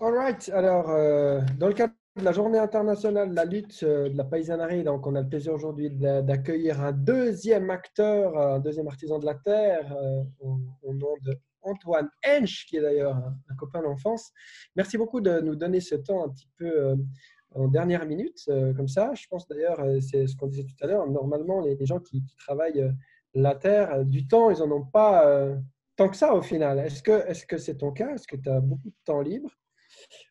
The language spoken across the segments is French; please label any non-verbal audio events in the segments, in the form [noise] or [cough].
All right. Alors, euh, dans le cadre de la journée internationale de la lutte euh, de la paysannerie, donc on a le plaisir aujourd'hui d'a- d'accueillir un deuxième acteur, un deuxième artisan de la terre, euh, au, nom de Antoine Hensch, qui est d'ailleurs un, copain d'enfance. Merci beaucoup de nous donner ce temps un petit peu euh, en dernière minute, euh, comme ça. Je pense d'ailleurs, euh, c'est ce qu'on disait tout à l'heure, normalement, les, gens qui, travaillent euh, la terre, euh, du temps, ils n'en ont pas euh, tant que ça au final. Est-ce que c'est ton cas? Est-ce que tu as beaucoup de temps libre?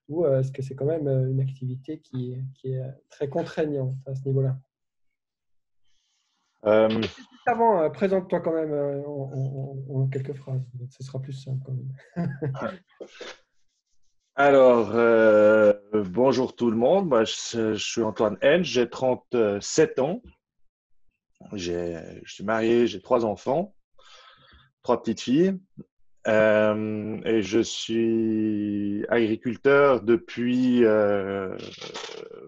Ou euh, est-ce que c'est quand même euh, une activité qui, est- qui est euh, très contraignante à ce niveau-là? Euh, avant, présente-toi quand même en, en- en quelques phrases. Ce sera plus simple quand même. [laughs] alors, euh, bonjour tout le monde. Moi, je, je suis Antoine Henge, j'ai 37 ans. Je suis marié, j'ai trois enfants, trois petites filles. Euh, et je suis agriculteur depuis euh,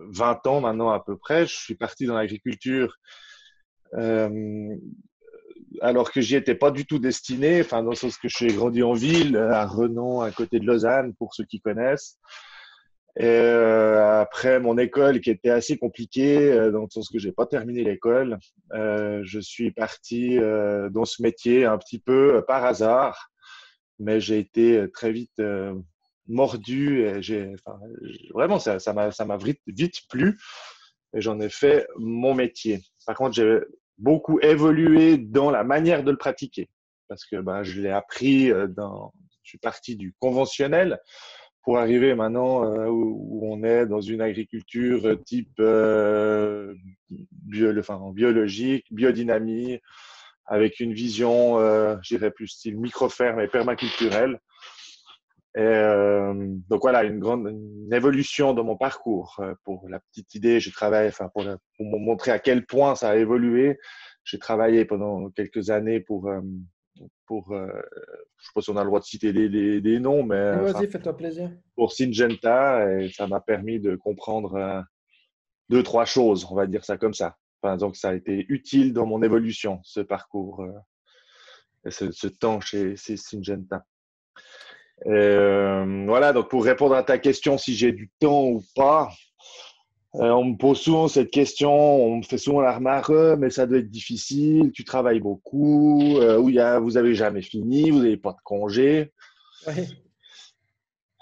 20 ans maintenant à peu près. Je suis parti dans l'agriculture euh, alors que j'y étais pas du tout destiné, enfin dans le sens que suis grandi en ville, à Renon, à côté de Lausanne, pour ceux qui connaissent. Et euh, après mon école qui était assez compliquée, dans le sens que j'ai pas terminé l'école, je suis parti dans ce métier un petit peu par hasard, mais j'ai été très vite euh, mordu j'ai, vraiment ça, ça m'a, ça m'a vite, plu et j'en ai fait mon métier. Par contre, j'ai beaucoup évolué dans la manière de le pratiquer parce que bah, je l'ai appris euh, dans, je suis parti du conventionnel pour arriver maintenant euh, où, on est dans une agriculture type euh, bio, enfin, biologique, biodynamie, avec une vision, euh, je dirais plus style microferme et permaculturelle. Et euh, donc voilà, une grande une évolution dans mon parcours. Euh, Pour la petite idée, j'ai travaillé, enfin pour, la- pour me montrer à quel point ça a évolué, j'ai travaillé pendant quelques années pour, euh, pour euh, je sais pas si on a le droit de citer des, des, des noms, mais Vas-y, fais-toi plaisir. pour Syngenta et ça m'a permis de comprendre euh, deux, trois choses, on va dire ça comme ça. Enfin, donc ça a été utile dans mon évolution, ce parcours, euh, ce, ce temps chez, chez Syngenta. Euh, voilà, donc pour répondre à ta question, si j'ai du temps ou pas, euh, on me pose souvent cette question, on me fait souvent la remarque, mais ça doit être difficile, tu travailles beaucoup, ou il y a, vous avez jamais fini, vous n'avez pas de congé. Ouais.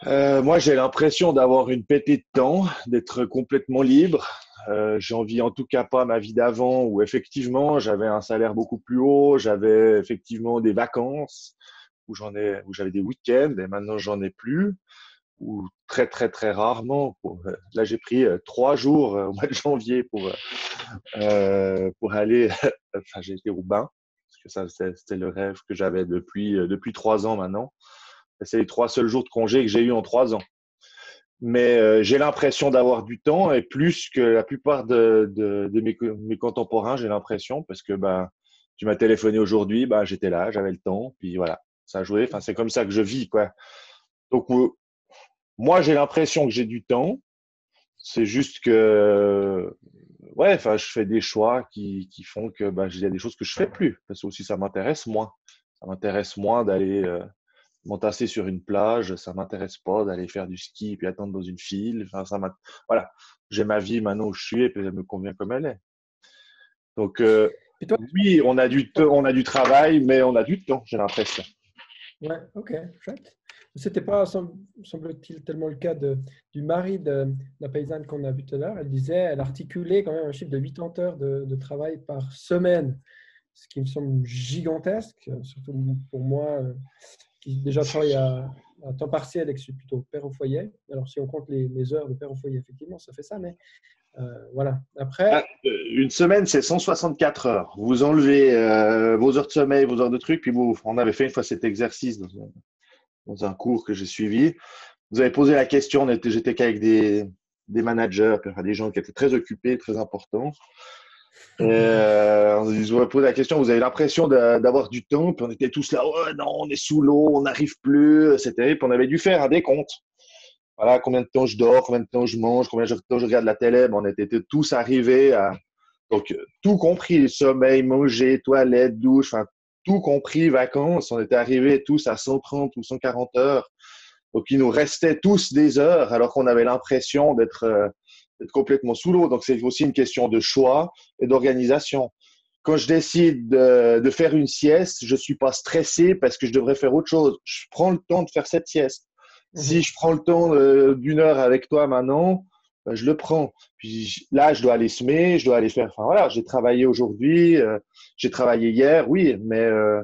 Euh, moi, j'ai l'impression d'avoir une pétée de temps, d'être complètement libre. Euh, j'ai envie, en tout cas, pas ma vie d'avant où effectivement j'avais un salaire beaucoup plus haut, j'avais effectivement des vacances, où j'en ai, où j'avais des week-ends, et maintenant j'en ai plus, ou très très très rarement. Euh, là, j'ai pris euh, trois jours euh, au mois de janvier pour pour aller. [laughs] enfin, j'ai été au bain parce que ça c'était le rêve que j'avais depuis depuis trois ans maintenant. C'est les trois seuls jours de congé que j'ai eu en trois ans. Mais euh, j'ai l'impression d'avoir du temps et plus que la plupart de, de, de mes, mes contemporains, j'ai l'impression, parce que bah, tu m'as téléphoné aujourd'hui, bah, j'étais là, j'avais le temps, puis voilà, ça joué. Enfin, c'est comme ça que je vis, quoi. Donc, euh, moi, j'ai l'impression que j'ai du temps. C'est juste que, ouais, enfin, je fais des choix qui, qui font que bah, il y a des choses que je fais plus, parce que aussi ça m'intéresse moins. Ça m'intéresse moins d'aller euh, m'entasser sur une plage, ça m'intéresse pas d'aller faire du ski puis attendre dans une file. Enfin, ça m'a- voilà, j'ai ma vie maintenant où je suis et puis elle me convient comme elle est. Donc euh, Et toi? oui, on a du on a du travail, mais on a du temps, j'ai l'impression. Ouais, ok, chouette. C'était pas, sem- semble-t-il, tellement le cas de, du mari de la paysanne qu'on a vu tout à l'heure. Elle disait, elle articulait quand même un chiffre de 80 heures de, de travail par semaine, ce qui me semble gigantesque, surtout pour moi, euh, qui déjà travaille à, à temps partiel et que suis plutôt père au foyer. Alors, si on compte les, les heures de père au foyer, effectivement, ça fait ça, mais euh, voilà. Après, Ah, euh, une semaine, c'est 164 heures. Vous enlevez euh, vos heures de sommeil, vos heures de trucs, puis vous, on avait fait une fois cet exercice dans un, dans un cours que j'ai suivi. Vous avez posé la question, j'étais qu'avec des, des managers, des gens qui étaient très occupés, très importants. Nous a posé la question, vous avez l'impression d'avoir du temps, puis on était tous là, oh non, on est sous l'eau, on n'arrive plus, terrible, puis on avait dû faire un décompte. Voilà, combien de temps je dors, combien de temps je mange, combien de temps je regarde la télé, Ben, on était tous arrivés à, donc, tout compris, sommeil, manger, toilette, douche, enfin, tout compris, vacances, on était arrivés tous à 130 ou 140 heures. Donc, il nous restait tous des heures alors qu'on avait l'impression d'être euh, complètement sous l'eau. Donc, c'est aussi une question de choix et d'organisation. Quand je décide de, de, faire une sieste, je suis pas stressé parce que je devrais faire autre chose. Je prends le temps de faire cette sieste. Mhm. Si je prends le temps euh, d'une heure avec toi maintenant, ben, je le prends. Puis là, je dois aller semer, je dois aller faire. Enfin voilà, j'ai travaillé aujourd'hui, euh, j'ai travaillé hier, oui, mais euh,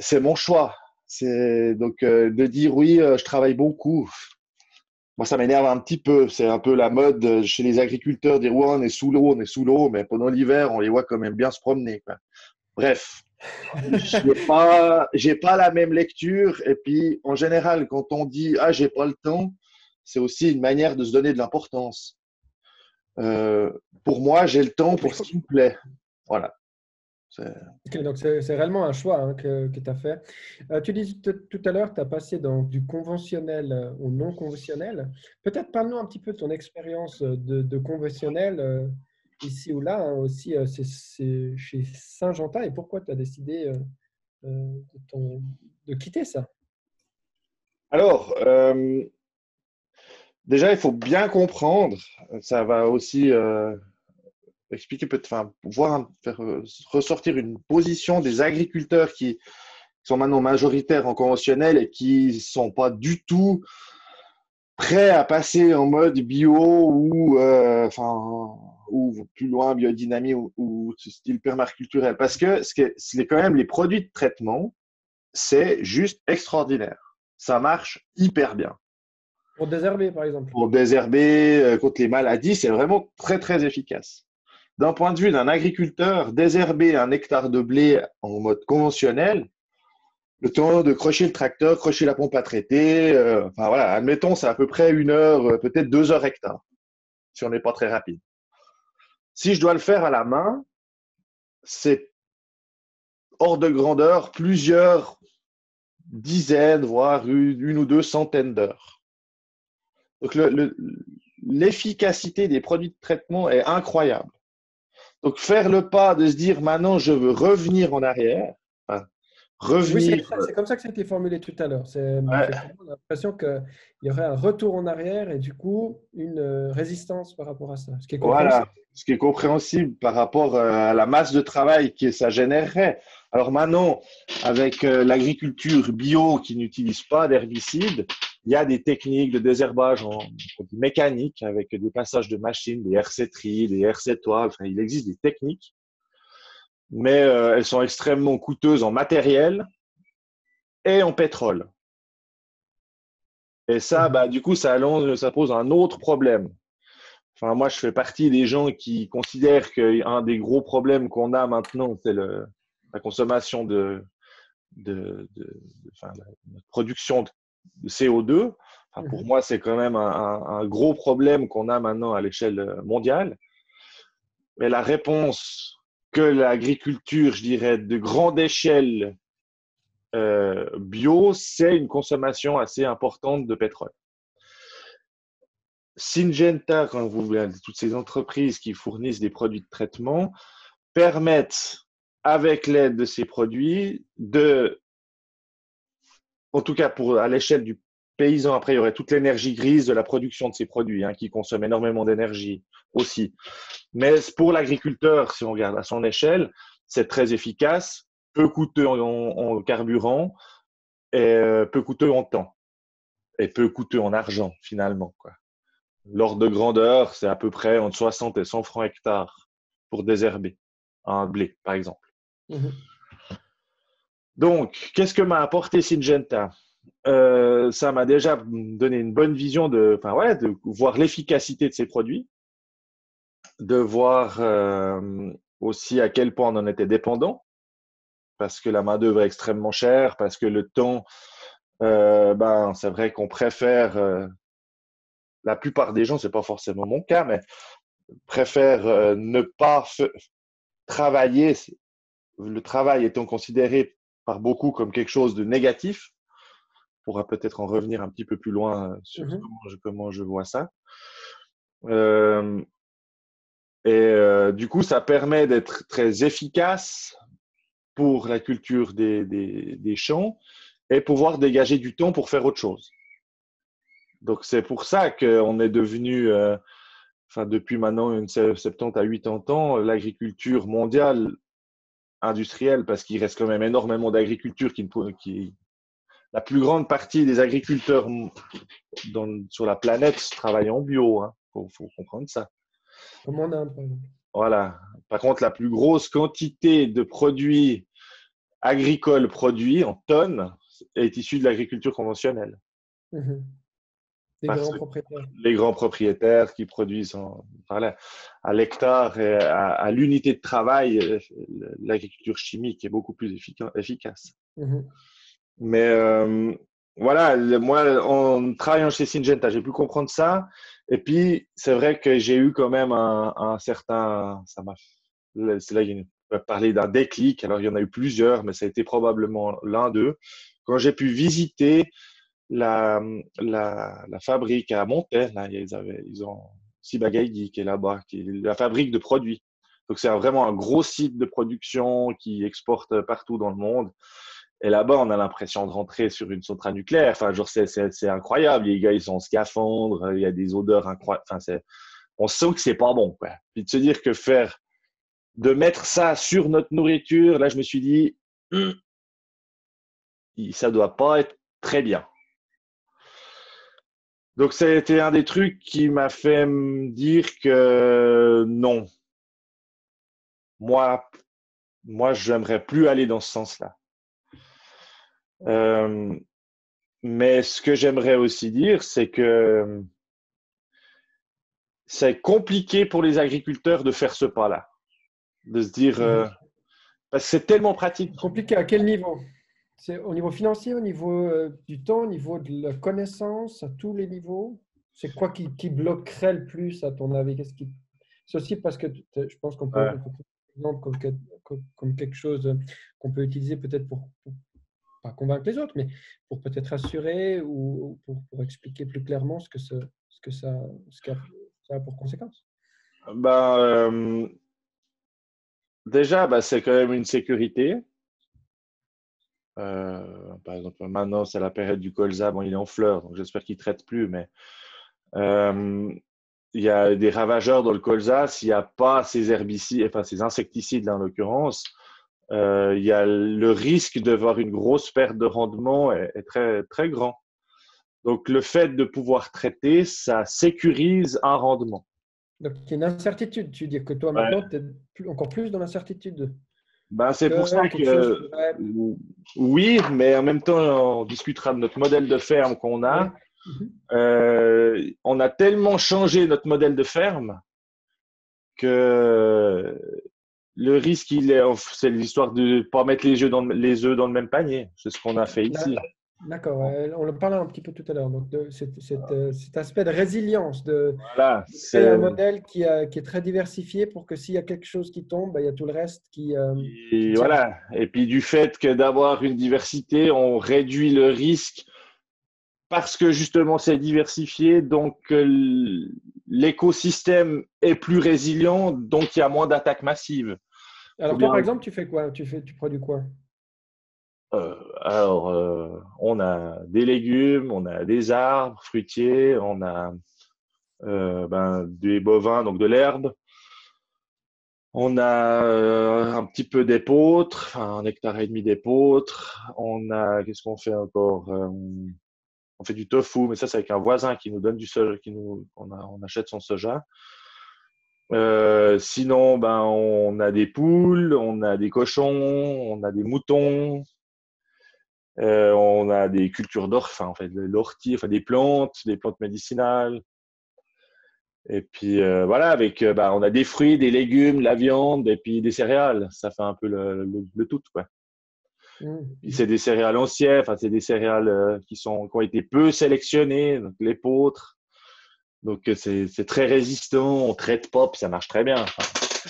c'est mon choix. C'est donc de dire oui, je travaille beaucoup. Moi, ça m'énerve un petit peu. C'est un peu la mode chez les agriculteurs dire ouais, on est sous l'eau, on est sous l'eau, mais pendant l'hiver, on les voit quand même bien se promener. Bref, j'ai pas, j'ai pas la même lecture. Et puis, en général, quand on dit ah, j'ai pas le temps, c'est aussi une manière de se donner de l'importance. Euh, pour moi, j'ai le temps pour ce qui me plaît. Voilà donc c'est réellement un choix hein, que, tu as fait. Euh, tu dis tout à l'heure, tu as passé donc, du conventionnel euh, au non conventionnel. Peut-être parle-nous un petit peu de ton expérience de, conventionnel euh, ici ou là, hein, aussi c'est chez Saint-Gentin, et pourquoi tu as décidé de, de, quitter ça? Alors, déjà, il faut bien comprendre, ça va aussi expliquer peut-être, enfin, voir faire euh, ressortir une position des agriculteurs qui sont maintenant majoritaires en conventionnel et qui sont pas du tout prêts à passer en mode bio ou euh, enfin ou plus loin biodynamie ou, ou style permaculturel? Parce que ce qui est, quand même les produits de traitement c'est juste extraordinaire. Ça marche hyper bien. Pour désherber par exemple. Pour désherber euh, contre les maladies c'est vraiment très très efficace d'un point de vue d'un agriculteur, désherber un hectare de blé en mode conventionnel, le temps de crocher le tracteur, crocher la pompe à traiter, euh, enfin voilà, admettons, c'est à peu près une heure, euh, peut-être deux heures hectare, si on n'est pas très rapide. Si je dois le faire à la main, c'est hors de grandeur plusieurs dizaines, voire une, ou deux centaines d'heures. Donc l'efficacité des produits de traitement est incroyable. Donc, faire le pas de se dire maintenant, je veux revenir en arrière. revenir. c'est comme ça que ça a été formulé tout à l'heure. C'est l'impression qu'il y aurait un retour en arrière et du coup, une euh, résistance par rapport à ça. Ce qui est voilà, ce qui est compréhensible par rapport euh, à la masse de travail que ça générerait. Alors maintenant, avec euh, l'agriculture bio qui n'utilise pas d'herbicides, il y a des techniques de désherbage en, mécanique avec des passages de machines, des RC-tri, des RC-toiles. Enfin, il existe des techniques, mais euh, elles sont extrêmement coûteuses en matériel et en pétrole. Et ça, mmh. bah, du coup, ça, ça pose un autre problème. Enfin, moi, je fais partie des gens qui considèrent qu'un des gros problèmes qu'on a maintenant, c'est la consommation de, de, de, enfin, la production de de CO2. pour mhm. moi, c'est quand même un, gros problème qu'on a maintenant à l'échelle mondiale. Mais la réponse que l'agriculture, je dirais, de grande échelle euh, bio, c'est une consommation assez importante de pétrole. Syngenta, quand vous voulez, toutes ces entreprises qui fournissent des produits de traitement, permettent, avec l'aide de ces produits, de en tout cas pour à l'échelle du paysan, après, il y aurait toute l'énergie grise de la production de ces produits, hein, qui consomme énormément d'énergie aussi. Mais pour l'agriculteur, si on regarde à son échelle, c'est très efficace, peu coûteux en, carburant euh, peu coûteux en temps et peu coûteux en argent finalement. L'ordre de grandeur, c'est à peu près entre 60 et 100 francs hectares pour désherber un blé, par exemple. Mmh donc, qu'est-ce que m'a apporté Syngenta? Euh, Ça m'a déjà donné une bonne vision de, enfin, ouais, de voir l'efficacité de ces produits, de voir euh, aussi à quel point on en était dépendant, parce que la main-d'œuvre est extrêmement chère, parce que le temps, euh, ben, c'est vrai qu'on préfère, la plupart des gens, c'est pas forcément mon cas, mais préfèrent ne pas travailler, le travail étant considéré par beaucoup comme quelque chose de négatif. On pourra peut-être en revenir un petit peu plus loin euh, sur mmh comment, je, vois ça. Euh, et euh, du coup, ça permet d'être très efficace pour la culture des, des, champs et pouvoir dégager du temps pour faire autre chose. Donc c'est pour ça qu'on est devenu, euh, enfin depuis maintenant une 70 à 80 ans, l'agriculture mondiale industrielle, parce qu'il reste quand même énormément d'agriculture qui, qui, la plus grande partie des agriculteurs sur la planète travaillent en bio. Il hein. faut, comprendre ça. Comme. Voilà. Par contre, la plus grosse quantité de produits agricoles produits en tonnes est issue de l'agriculture conventionnelle. Mmh les grands propriétaires. Les grands propriétaires qui produisent en, à l'hectare et à, l'unité de travail, euh, l'agriculture chimique est beaucoup plus efficace. Mmh mais euh, voilà, moi, en travaillant chez Syngenta, j'ai pu comprendre ça. Et puis, c'est vrai que j'ai eu quand même un, certain. Ça m'a. C'est là qu'il va parler d'un déclic. Alors, il y en a eu plusieurs, mais ça a été probablement l'un d'eux. Quand j'ai pu visiter la, la, la fabrique à Montaigne, là, ils, avaient, ils ont qui est là-bas, qui est la fabrique de produits. Donc, c'est vraiment un gros site de production qui exporte partout dans le monde. Et là-bas, on a l'impression de rentrer sur une centrale nucléaire. Enfin, genre, c'est incroyable. Les gars, ils sont en scaphandre. Il y a des odeurs incroyables. Enfin, on sent que c'est pas bon. Quoi. Puis de se dire que faire, de mettre ça sur notre nourriture, là, je me suis dit, hum, ça doit pas être très bien. Donc, ça a été un des trucs qui m'a fait me dire que non. Moi, moi, j'aimerais plus aller dans ce sens-là. Euh, mais ce que j'aimerais aussi dire, c'est que c'est compliqué pour les agriculteurs de faire ce pas-là. De se dire, euh, mhm. parce que c'est tellement pratique. Compliqué à quel niveau? C'est au niveau financier, au niveau euh, du temps, au niveau de la connaissance, à tous les niveaux? C'est quoi qui, qui, bloquerait le plus, à ton avis? Qu'est-ce qui... C'est aussi parce que je pense qu'on peut, ouais. comme, comme, quelque chose qu'on peut utiliser peut-être pour, convaincre les autres, mais pour peut-être assurer ou pour, pour, expliquer plus clairement ce que, ce, ce que ça, ce que ça a pour conséquence ben, Déjà, ben, c'est quand même une sécurité. Euh, par exemple, maintenant, c'est la période du colza. Bon, il est en fleurs, donc j'espère qu'il ne traite plus, mais euh, il y a des ravageurs dans le colza. S'il n'y a pas ces herbicides, enfin ces insecticides en l'occurrence, euh, il y a le risque de voir une grosse perte de rendement est, très, très grand. Donc, le fait de pouvoir traiter, ça sécurise un rendement. Donc, il y a une incertitude. Tu dis que toi, maintenant, tu es encore plus dans l'incertitude? Ben, c'est pour ça que oui, mais en même temps, on discutera de notre modèle de ferme qu'on a. Euh, on a tellement changé notre modèle de ferme que le risque, il est, c'est l'histoire de ne pas mettre les œufs, dans, les œufs dans le même panier. C'est ce qu'on a fait ici. D'accord, on en parlait un petit peu tout à l'heure. Donc, euh, cet aspect de résilience, de voilà, c'est un modèle qui, qui, est très diversifié pour que s'il y a quelque chose qui tombe, ben, il y a tout le reste qui. Euh, et voilà. Et puis du fait que d'avoir une diversité, on réduit le risque parce que justement c'est diversifié, donc euh, l'écosystème est plus résilient, donc il y a moins d'attaques massives. Alors, toi, par exemple, tu fais quoi? Tu, fais, tu produis quoi? Euh, Alors, euh, on a des légumes, on a des arbres fruitiers, on a euh, ben, des bovins, donc de l'herbe. On a un petit peu d'épeautre, un hectare et demi d'épeautre. On a, qu'est-ce qu'on fait encore On fait du tofu, mais ça, c'est avec un voisin qui nous donne du soja, qui nous, on achète son soja. Sinon, ben, on a des poules, on a des cochons, on a des moutons, euh, on a des cultures d'or, enfin, en fait, l'ortie, enfin, des plantes, des plantes médicinales. Et puis euh, voilà, avec, ben, on a des fruits, des légumes, la viande et puis des céréales. Ça fait un peu le, le, tout, quoi. Mmh. C'est des céréales anciennes, enfin, c'est des céréales qui, sont, qui ont été peu sélectionnées, donc l'épeautre, donc, euh, c'est très résistant, on traite pas, puis ça marche très bien.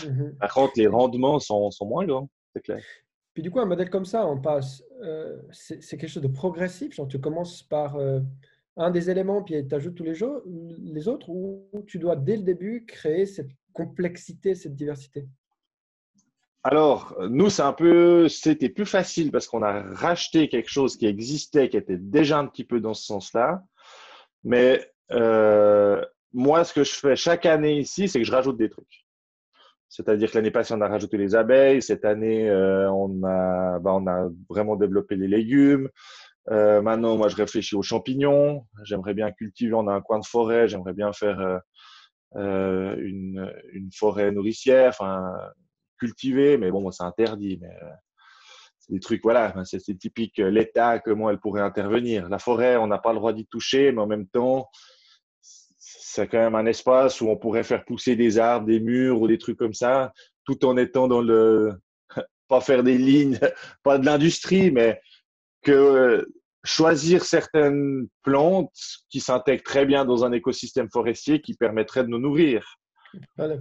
Mhm. Par contre, les rendements sont, sont moins grands, c'est clair. Puis du coup, un modèle comme ça, on passe, euh, c'est quelque chose de progressif. Genre, tu commences par euh, un des éléments, puis tu ajoutes tous les, les autres, ou tu dois dès le début créer cette complexité, cette diversité? Alors, nous, c'est un peu, c'était plus facile parce qu'on a racheté quelque chose qui existait, qui était déjà un petit peu dans ce sens-là. Mais euh, moi, ce que je fais chaque année ici, c'est que je rajoute des trucs. C'est-à-dire que l'année passée, on a rajouté les abeilles. Cette année, euh, on, a, bah, on a vraiment développé les légumes. Euh, maintenant, moi, je réfléchis aux champignons. J'aimerais bien cultiver. On a un coin de forêt. J'aimerais bien faire euh, une, une, forêt nourricière, enfin cultiver. Mais bon, c'est interdit. Mais c'est des trucs, voilà, c'est typique l'État, comment elle pourrait intervenir. La forêt, on n'a pas le droit d'y toucher, mais en même temps, c'est quand même un espace où on pourrait faire pousser des arbres, des murs ou des trucs comme ça, tout en étant dans le, [laughs] pas faire des lignes, [laughs] pas de l'industrie, mais que choisir certaines plantes qui s'intègrent très bien dans un écosystème forestier qui permettrait de nous nourrir.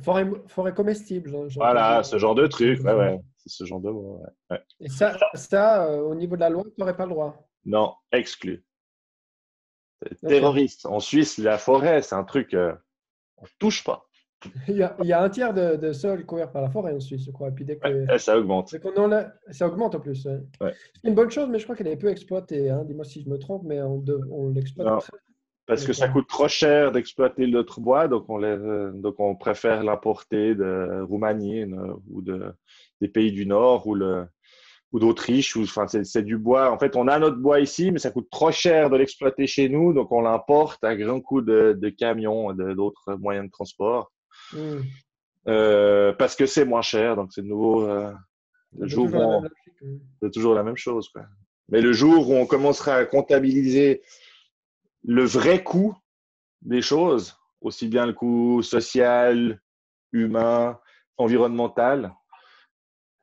Forêt, forêt comestible. Genre, voilà, ce genre de truc. Ouais, ouais. C'est ce genre de Ouais. Et ça, ça euh, au niveau de la loi, tu n'aurais pas le droit Non, exclu. Terroriste. En Suisse, la forêt, c'est un truc, euh, on ne touche pas. [laughs] Il y, a, il y, a, un tiers de, de, sol couvert par la forêt en Suisse, je crois. Et puis dès que, ça augmente. ça augmente en plus. C'est une bonne chose, mais je crois qu'elle est peu exploitée. Hein. Dis-moi si je me trompe, mais on, on l'exploite. Parce que ça coûte trop cher d'exploiter notre bois, donc on, les, donc on préfère l'importer de Roumanie ou de, des pays du Nord ou, le, ou d'Autriche. Enfin, c'est, du bois. En fait, on a notre bois ici, mais ça coûte trop cher de l'exploiter chez nous, donc on l'importe à grand coup de, de camions, d'autres moyens de transport. Hmm. Euh, parce que c'est moins cher, donc c'est de nouveau euh, le jour où c'est toujours la même chose. Quoi. Mais le jour où on commencera à comptabiliser le vrai coût des choses, aussi bien le coût social, humain, environnemental,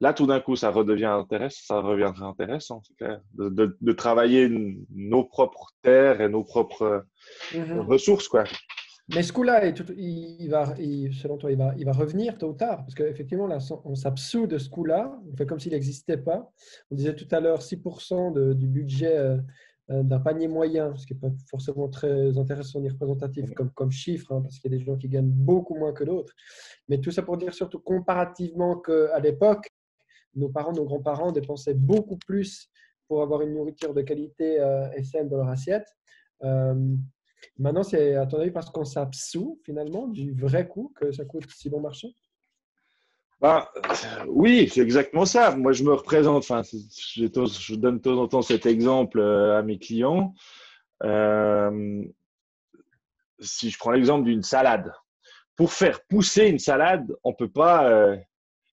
là tout d'un coup ça redevient intéressant, ça reviendra intéressant, de, de, de, travailler nos propres terres et nos propres mmh ressources, quoi. Mais ce coup-là, il, va, selon toi, il va, il va revenir tôt ou tard? Parce qu'effectivement, là, on s'absout de ce coup-là, on fait comme s'il n'existait pas. On disait tout à l'heure 6% du budget euh, euh, d'un panier moyen, ce qui n'est pas forcément très intéressant ni représentatif comme, comme chiffre, hein, parce qu'il y a des gens qui gagnent beaucoup moins que d'autres. Mais tout ça pour dire surtout comparativement qu'à l'époque, nos parents, nos grands-parents dépensaient beaucoup plus pour avoir une nourriture de qualité euh, et saine dans leur assiette. Maintenant, c'est à ton avis parce qu'on s'absout finalement du vrai coût que ça coûte si bon marché? Bah, oui, c'est exactement ça. Moi, je me représente, enfin, je, donne de temps en temps cet exemple euh, à mes clients. Euh, si je prends l'exemple d'une salade, pour faire pousser une salade, on peut pas. Euh,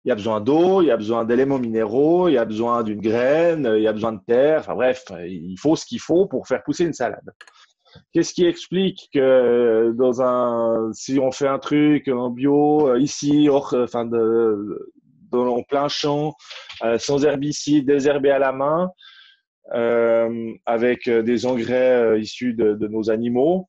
il y a besoin d'eau, il y a besoin d'éléments minéraux, il y a besoin d'une graine, il y a besoin de terre. Enfin bref, il faut ce qu'il faut pour faire pousser une salade. Qu'est-ce qui explique que dans un, si on fait un truc en bio, euh, ici, hors, euh, enfin, de, dans, plein champ, euh, sans herbicide, désherbé à la main, euh, avec des engrais issus de, de, nos animaux,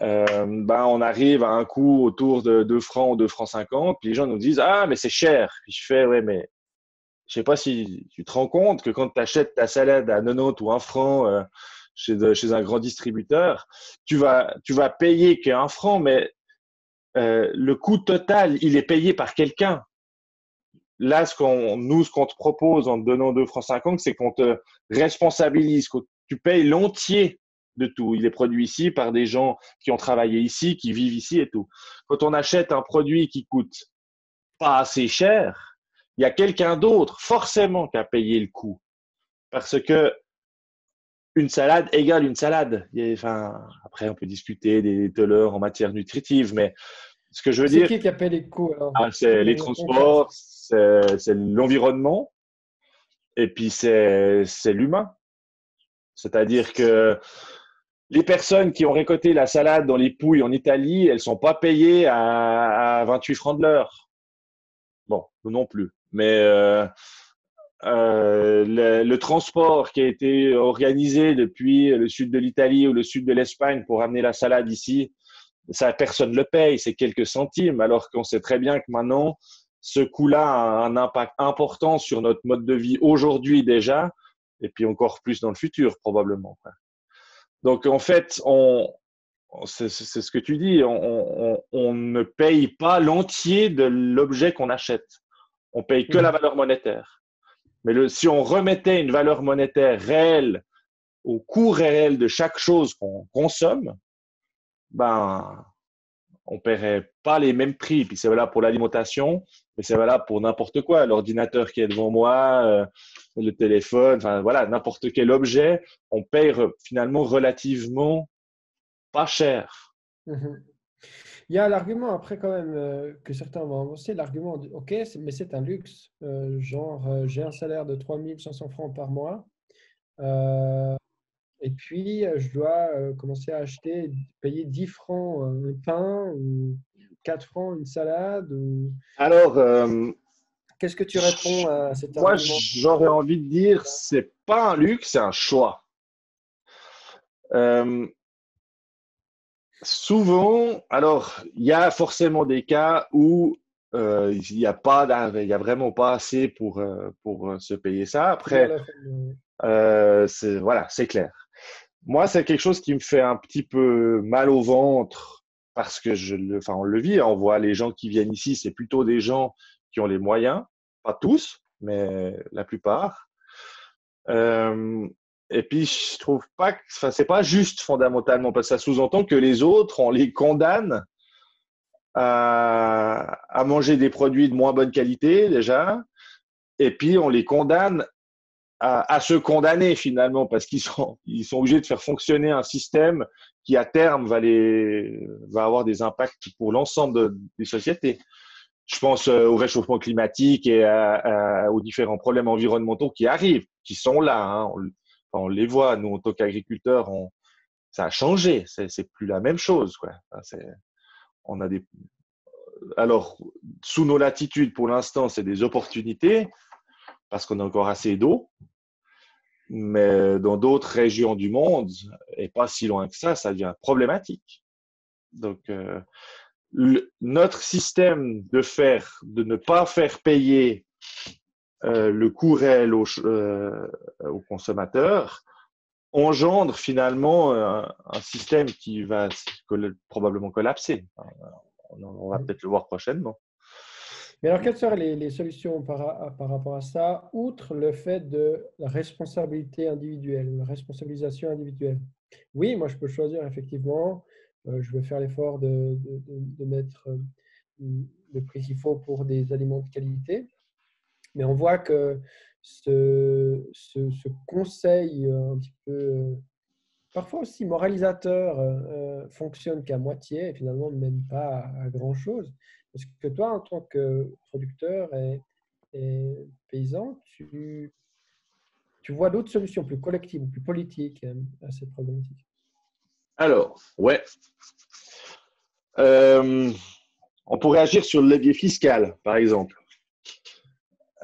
ben on arrive à un coût autour de 2 francs ou 2 francs 50. Puis les gens nous disent Ah, mais c'est cher. Je fais Ouais, mais je sais pas si tu te rends compte que quand tu achètes ta salade à 90 ou 1 franc, chez, un grand distributeur, tu vas, tu vas payer qu'un franc, mais euh, le coût total, il est payé par quelqu'un. Là, ce qu'on, nous, ce qu'on te propose en te donnant 2 francs 50, c'est qu'on te responsabilise, que tu payes l'entier de tout. Il est produit ici par des gens qui ont travaillé ici, qui vivent ici et tout. Quand on achète un produit qui coûte pas assez cher, il y a quelqu'un d'autre forcément qui a payé le coût. Parce que une salade égale une salade. enfin, après, on peut discuter des teneurs en matière nutritive, mais ce que je veux dire. C'est qui qui appelle les coûts ah, C'est les transports, c'est l'environnement, et puis c'est l'humain. C'est-à-dire que les personnes qui ont récolté la salade dans les Pouilles en Italie, elles sont pas payées à, 28 francs de l'heure. Bon, nous non plus. Mais euh, euh, le, transport qui a été organisé depuis le sud de l'Italie ou le sud de l'Espagne pour amener la salade ici, ça personne le paye, c'est quelques centimes, alors qu'on sait très bien que maintenant ce coût-là a un impact important sur notre mode de vie aujourd'hui déjà, et puis encore plus dans le futur probablement. Donc en fait, on, c'est ce que tu dis, on, on, on ne paye pas l'entier de l'objet qu'on achète. On paye que mmh. la valeur monétaire. Mais si on remettait une valeur monétaire réelle au coût réel de chaque chose qu'on consomme, ben, on paierait pas les mêmes prix. Puis c'est valable pour l'alimentation, mais c'est valable pour n'importe quoi. L'ordinateur qui est devant moi, euh, le téléphone, enfin voilà, n'importe quel objet, on paye finalement relativement pas cher. Mhm. Il y a l'argument après quand même euh, que certains vont avancer, l'argument, ok, mais c'est un luxe. Euh, genre, j'ai un salaire de 3500 francs par mois. Et puis, je dois commencer à acheter, payer 10 francs un pain ou 4 francs une salade. Ou... Alors, qu'est-ce que tu réponds à cet Moi, j'aurais envie de dire, c'est pas un luxe, c'est un choix. souvent, alors, il y a forcément des cas où euh, il n'y a pas, il a vraiment pas assez pour, pour se payer ça. Après, c'est voilà, c'est clair. Moi, c'est quelque chose qui me fait un petit peu mal au ventre parce que je le, enfin, on le vit. On voit les gens qui viennent ici, c'est plutôt des gens qui ont les moyens, pas tous, mais la plupart. Euh, et puis, je trouve pas que, enfin, c'est pas juste fondamentalement parce que ça sous-entend que les autres, on les condamne à, à manger des produits de moins bonne qualité déjà, et puis on les condamne à, se condamner finalement parce qu'ils sont, ils sont obligés de faire fonctionner un système qui à terme va, les, va avoir des impacts pour l'ensemble des sociétés. Je pense euh, au réchauffement climatique et aux différents problèmes environnementaux qui arrivent, qui sont là. Hein. On, les voit, nous en tant qu'agriculteurs, on, ça a changé. C'est plus la même chose. Quoi. on a des, alors, sous nos latitudes, pour l'instant, c'est des opportunités parce qu'on a encore assez d'eau. Mais dans d'autres régions du monde, et pas si loin que ça, ça devient problématique. Donc, euh, notre système de faire, de ne pas faire payer euh, le coût réel aux, euh, consommateurs engendre finalement un, un, système qui va probablement collapser. On va peut-être le voir prochainement. Mais alors, quelles seraient les, solutions par, rapport à ça, outre le fait de la responsabilité individuelle, la responsabilisation individuelle? Oui, moi, je peux choisir effectivement, euh, je vais faire l'effort de, mettre euh, le prix qu'il faut pour des aliments de qualité, mais on voit que ce, conseil euh, un petit peu, parfois aussi moralisateur, fonctionne qu'à moitié et finalement ne mène pas à grand-chose. Est-ce que toi, en tant que producteur et, paysan, tu, vois d'autres solutions plus collectives plus politiques euh, à cette problématique Alors, ouais. Euh, on pourrait agir sur le levier fiscal, par exemple.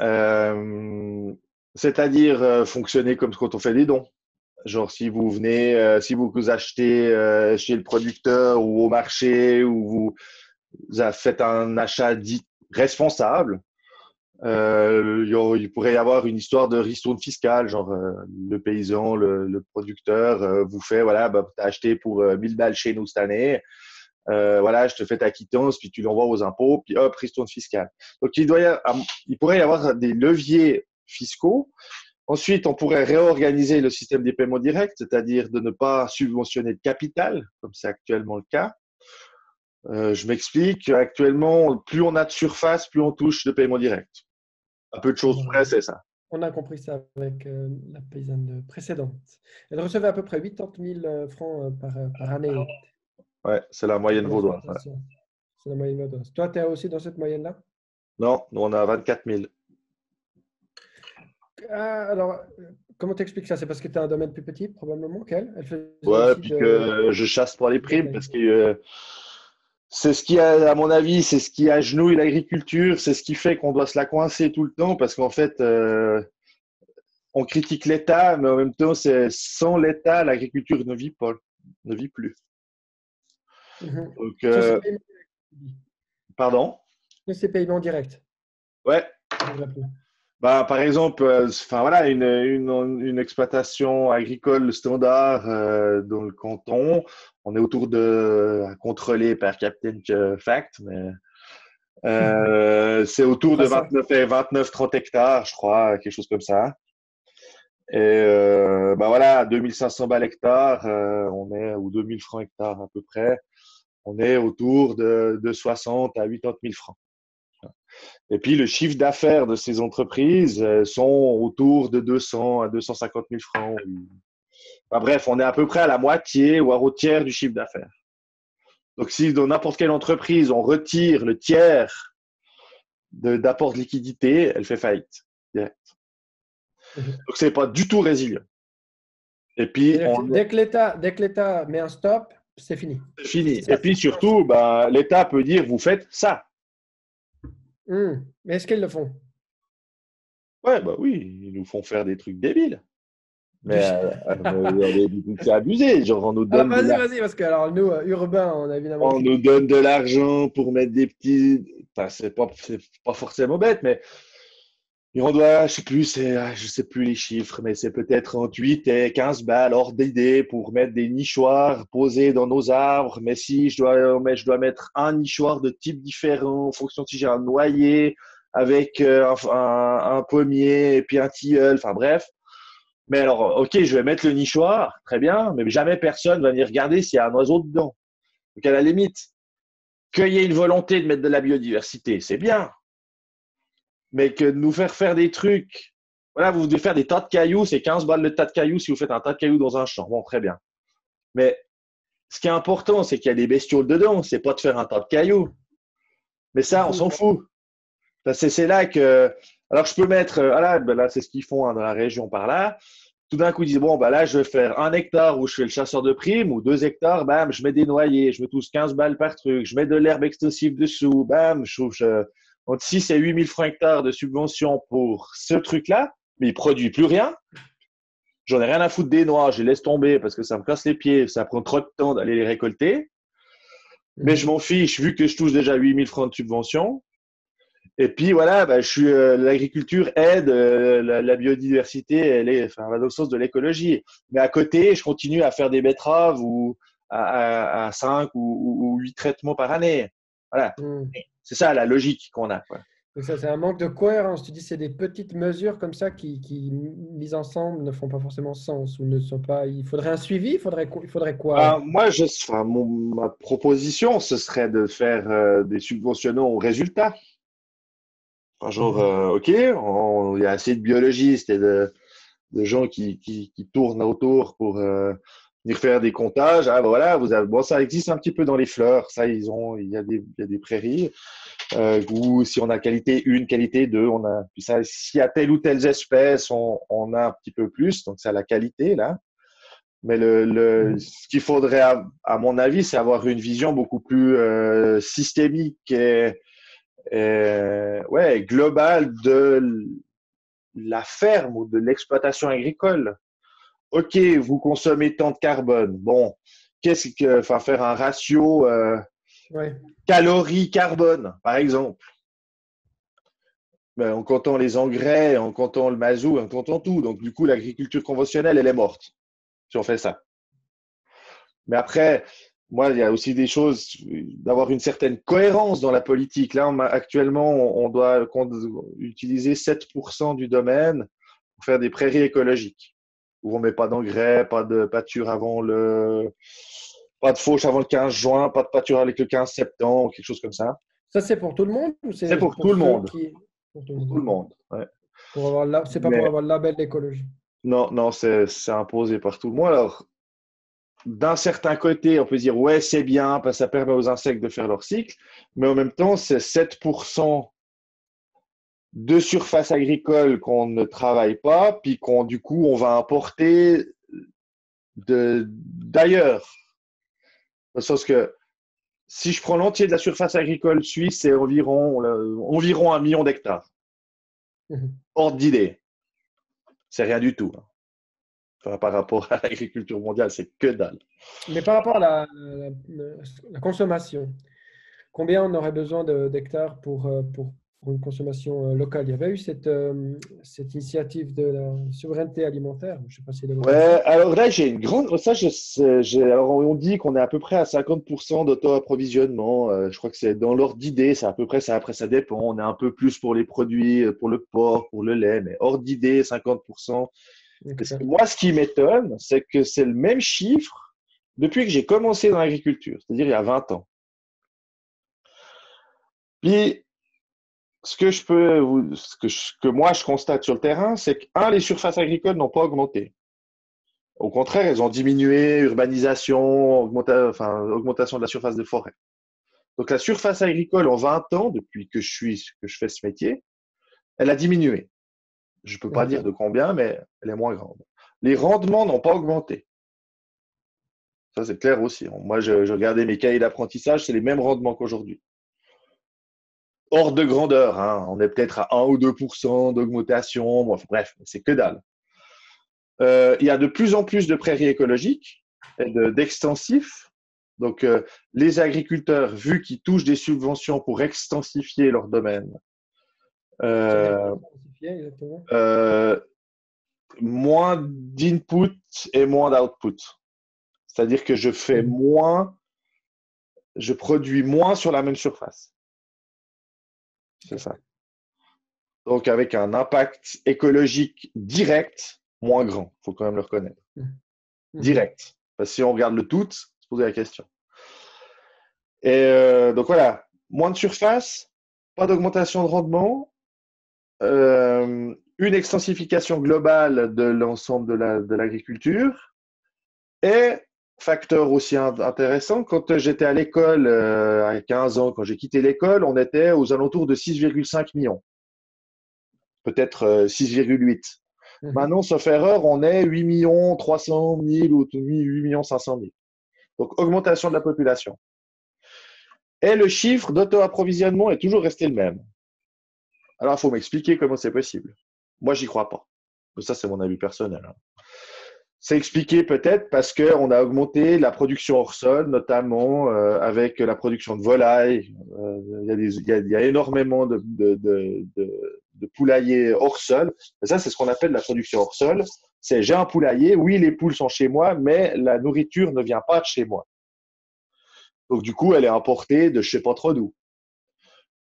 Euh, c'est-à-dire fonctionner comme quand on fait des dons. Genre, si vous venez, si vous achetez chez le producteur ou au marché, ou vous, vous avez fait un achat dit responsable, euh, il pourrait y avoir une histoire de ristourne fiscale, genre euh, le paysan, le, producteur euh, vous fait, voilà, bah, tu as acheté pour 1000 balles chez nous cette année, voilà, je te fais ta quittance, puis tu l'envoies aux impôts, puis hop, ristourne fiscale. Donc il, il pourrait y avoir des leviers fiscaux. Ensuite, on pourrait réorganiser le système des paiements directs, c'est-à-dire de ne pas subventionner le capital, comme c'est actuellement le cas. Euh, je m'explique. Actuellement, plus on a de surface, plus on touche de paiement direct. Un peu de choses près, c'est ça. On a compris ça avec euh, la paysanne précédente. Elle recevait à peu près 80 000 euh, francs par, année. Ouais, c'est la moyenne vaudoise. C'est la moyenne vaudoise. Toi, tu es aussi dans cette moyenne-là? Non, nous, on a 24 000. Ah, alors, comment t'expliques ça? C'est parce que tu as un domaine plus petit, probablement, qu'elle? Ouais, puis que je chasse pour les primes, parce que c'est ce qui, a, à mon avis, c'est ce qui agenouille l'agriculture, c'est ce qui fait qu'on doit se la coincer tout le temps parce qu'en fait, euh, on critique l'État, mais en même temps, c'est sans l'État, l'agriculture ne vit pas, ne vit plus. Mhm. Euh, pardon? C'est paiement direct. Ouais. Bah, par exemple, euh, enfin voilà, une, une, une, exploitation agricole standard euh, dans le canton, on est autour de à contrôler par Captain Fact, mais euh, c'est autour de 29 29 30 hectares, je crois, quelque chose comme ça. Et euh, bah voilà, 2500 balles hectare, euh, on est, ou 2000 francs hectare à peu près, on est autour de, de 60 à 80 000 francs. Et puis, le chiffre d'affaires de ces entreprises euh, sont autour de 200 à 250 000 francs. bref, on est à peu près à la moitié, voire au tiers du chiffre d'affaires. Donc, si dans n'importe quelle entreprise, on retire le tiers d'apport de, liquidité, elle fait faillite. Direct. Mhm. Donc, c'est pas du tout résilient. Et puis, dès que l'État met un stop, c'est fini. C'est fini. Et puis surtout, bah, l'État peut dire vous faites ça. Hmm. Mais est-ce qu'ils le font? Ouais, bah oui, ils nous font faire des trucs débiles. Mais euh, c'est [laughs] abusé. Genre, on nous donne. vas-y, vas-y, parce que alors, nous, euh, urbains, on a évidemment. On nous donne de l'argent pour mettre des petits. Enfin, c'est pas, pas forcément bête, mais on doit, je sais plus, ah, je sais plus les chiffres, mais c'est peut-être entre 8 et 15 balles hors d'idée pour mettre des nichoirs posés dans nos arbres. Mais si je dois, mais mettre un nichoir de type différent en fonction si j'ai un noyer avec euh, un, un, pommier et puis un tilleul, enfin bref. Mais alors, ok, je vais mettre le nichoir, très bien, mais jamais personne va venir regarder s'il y a un oiseau dedans. Donc à la limite, qu'il y ait une volonté de mettre de la biodiversité, c'est bien mais que de nous faire faire des trucs. Voilà, vous devez faire des tas de cailloux, c'est 15 balles le tas de cailloux si vous faites un tas de cailloux dans un champ. Bon, très bien. Mais ce qui est important, c'est qu'il y a des bestioles dedans, c'est pas de faire un tas de cailloux. Mais ça, on s'en fout. C'est là que. Alors, je peux mettre. Euh, ah ben là, c'est ce qu'ils font hein, dans la région par là. Tout d'un coup, ils disent bon, bah là, je vais faire un hectare où je fais le chasseur de primes, ou deux hectares, bam, je mets des noyers, je mets tous 15 balles par truc, je mets de l'herbe extensive dessous, bam, je, je, entre 6 et 8 000 francs hectares de subvention pour ce truc-là, mais il produit plus rien. J'en ai rien à foutre des noix, je les laisse tomber parce que ça me casse les pieds, ça prend trop de temps d'aller les récolter. Mais je m'en fiche vu que je touche déjà 8 000 francs de subvention. Et puis voilà, bah, euh, l'agriculture aide euh, la, biodiversité, elle est, dans le sens de l'écologie. Mais à côté, je continue à faire des betteraves ou à, à, 5 ou, ou, 8 traitements par année. Voilà. Mmh. C'est ça la logique qu'on a. c'est un manque de cohérence. Tu dis c'est des petites mesures comme ça qui, qui, mises ensemble, ne font pas forcément sens ou ne sont pas. Il faudrait un suivi. Il faudrait, il faudrait quoi? Ah, Moi, je, ma proposition, ce serait de faire euh, des subventionnements au résultat. Un jour, mhm. euh, ok, il y a assez de biologistes et de, gens qui, qui, tournent autour pour euh, venir faire des comptages. Ah, voilà, vous avez, bon, ça existe un petit peu dans les fleurs. Ça, ils ont, il y a des, il y a des prairies euh, où si on a qualité 1, qualité 2, on a, puis ça, s'il y a telle ou telle espèce, on, on, a un petit peu plus. Donc, c'est la qualité, là. Mais le, le, ce qu'il faudrait, à, à, mon avis, c'est avoir une vision beaucoup plus euh, systémique et, et, ouais, globale de la ferme ou de l'exploitation agricole. OK, vous consommez tant de carbone. Bon, qu'est-ce que, enfin, faire un ratio euh, calories-carbone, par exemple. Ben, en comptant les engrais, en comptant le mazout, en comptant tout. Donc, du coup, l'agriculture conventionnelle, elle est morte si on fait ça. Mais après, moi, il y a aussi des choses, d'avoir une certaine cohérence dans la politique. Là, actuellement, on doit utiliser 7% du domaine pour faire des prairies écologiques où on met pas d'engrais, pas de pâture avant le, pas de fauche avant le 15 juin, pas de pâture avec le 15 septembre, quelque chose comme ça. Ça, c'est pour tout le monde C'est pour, tout le monde. Pour tout le monde. Ouais. C'est pas pour avoir le label d'écologie. Non, non, c'est imposé par tout le monde. Alors, d'un certain côté, on peut dire ouais, c'est bien parce que ça permet aux insectes de faire leur cycle, mais en même temps, c'est 7% de surface agricole qu'on ne travaille pas, puis qu'on du coup on va importer de d'ailleurs. Parce que si je prends l'entier de la surface agricole suisse, c'est environ environ un million d'hectares. Mmh. Hors d'idée. C'est rien du tout. Hein. par rapport à l'agriculture mondiale, c'est que dalle. Mais par rapport à la, consommation, combien on aurait besoin d'hectares pour, euh, pour une consommation euh, locale. Il y avait eu cette, euh, cette initiative de la souveraineté alimentaire. Je sais pas si ouais, alors là, j'ai une grande. Ça, je, alors on dit qu'on est à peu près à 50% d'auto-approvisionnement. Euh, je crois que c'est dans l'ordre d'idée, c'est à peu près ça. Après, ça dépend. On est un peu plus pour les produits, pour le porc, pour le lait, mais hors d'idée, 50%. Moi, ce qui m'étonne, c'est que c'est le même chiffre depuis que j'ai commencé dans l'agriculture, c'est-à-dire il y a 20 ans. Puis, ce que je peux, ce que, que moi je constate sur le terrain, c'est que, un, les surfaces agricoles n'ont pas augmenté. Au contraire, elles ont diminué, urbanisation, augmentation de la surface de forêt. Donc la surface agricole en 20 ans, depuis que je suis, que je fais ce métier, elle a diminué. Je ne peux pas dire de combien, mais elle est moins grande. Les rendements n'ont pas augmenté. Ça, c'est clair aussi. Moi, je, je regardais mes cahiers d'apprentissage, c'est les mêmes rendements qu'aujourd'hui. Hors de grandeur, hein. on est peut-être à 1 ou 2% d'augmentation. bref, c'est que dalle. Euh, il y a de plus en plus de prairies écologiques et d'extensifs. Donc, euh, les agriculteurs, vu qu'ils touchent des subventions pour extensifier leur domaine, euh, moins d'input et moins d'output. C'est-à-dire que je fais mmh. moins, je produis moins sur la même surface. C'est ça. Donc, avec un impact écologique direct moins grand. Il faut quand même le reconnaître. Mmh. Direct. Parce que si on regarde le tout, se poser la question. Et euh, donc voilà, moins de surface, pas d'augmentation de rendement, euh, une extensification globale de l'ensemble de l'agriculture et facteur aussi intéressant, quand j'étais à l'école euh, à 15 ans, quand j'ai quitté l'école, on était aux alentours de 6,5 millions. Peut-être 6,8. Mhm. Maintenant, sauf erreur, on est 8 millions 300 000 ou 8 millions 500 000. Donc, augmentation de la population. Et le chiffre d'auto-approvisionnement est toujours resté le même. Alors, il faut m'expliquer comment c'est possible. Moi, j'y crois pas. Ça, c'est mon avis personnel. C'est expliqué peut-être parce qu'on a augmenté la production hors sol, notamment euh, avec la production de volailles. Euh, il, y a énormément de, de poulailler hors sol. Ça, c'est ce qu'on appelle la production hors sol. C'est j'ai un poulailler, oui, les poules sont chez moi, mais la nourriture ne vient pas de chez moi. Donc, du coup, elle est importée de je sais pas trop d'où.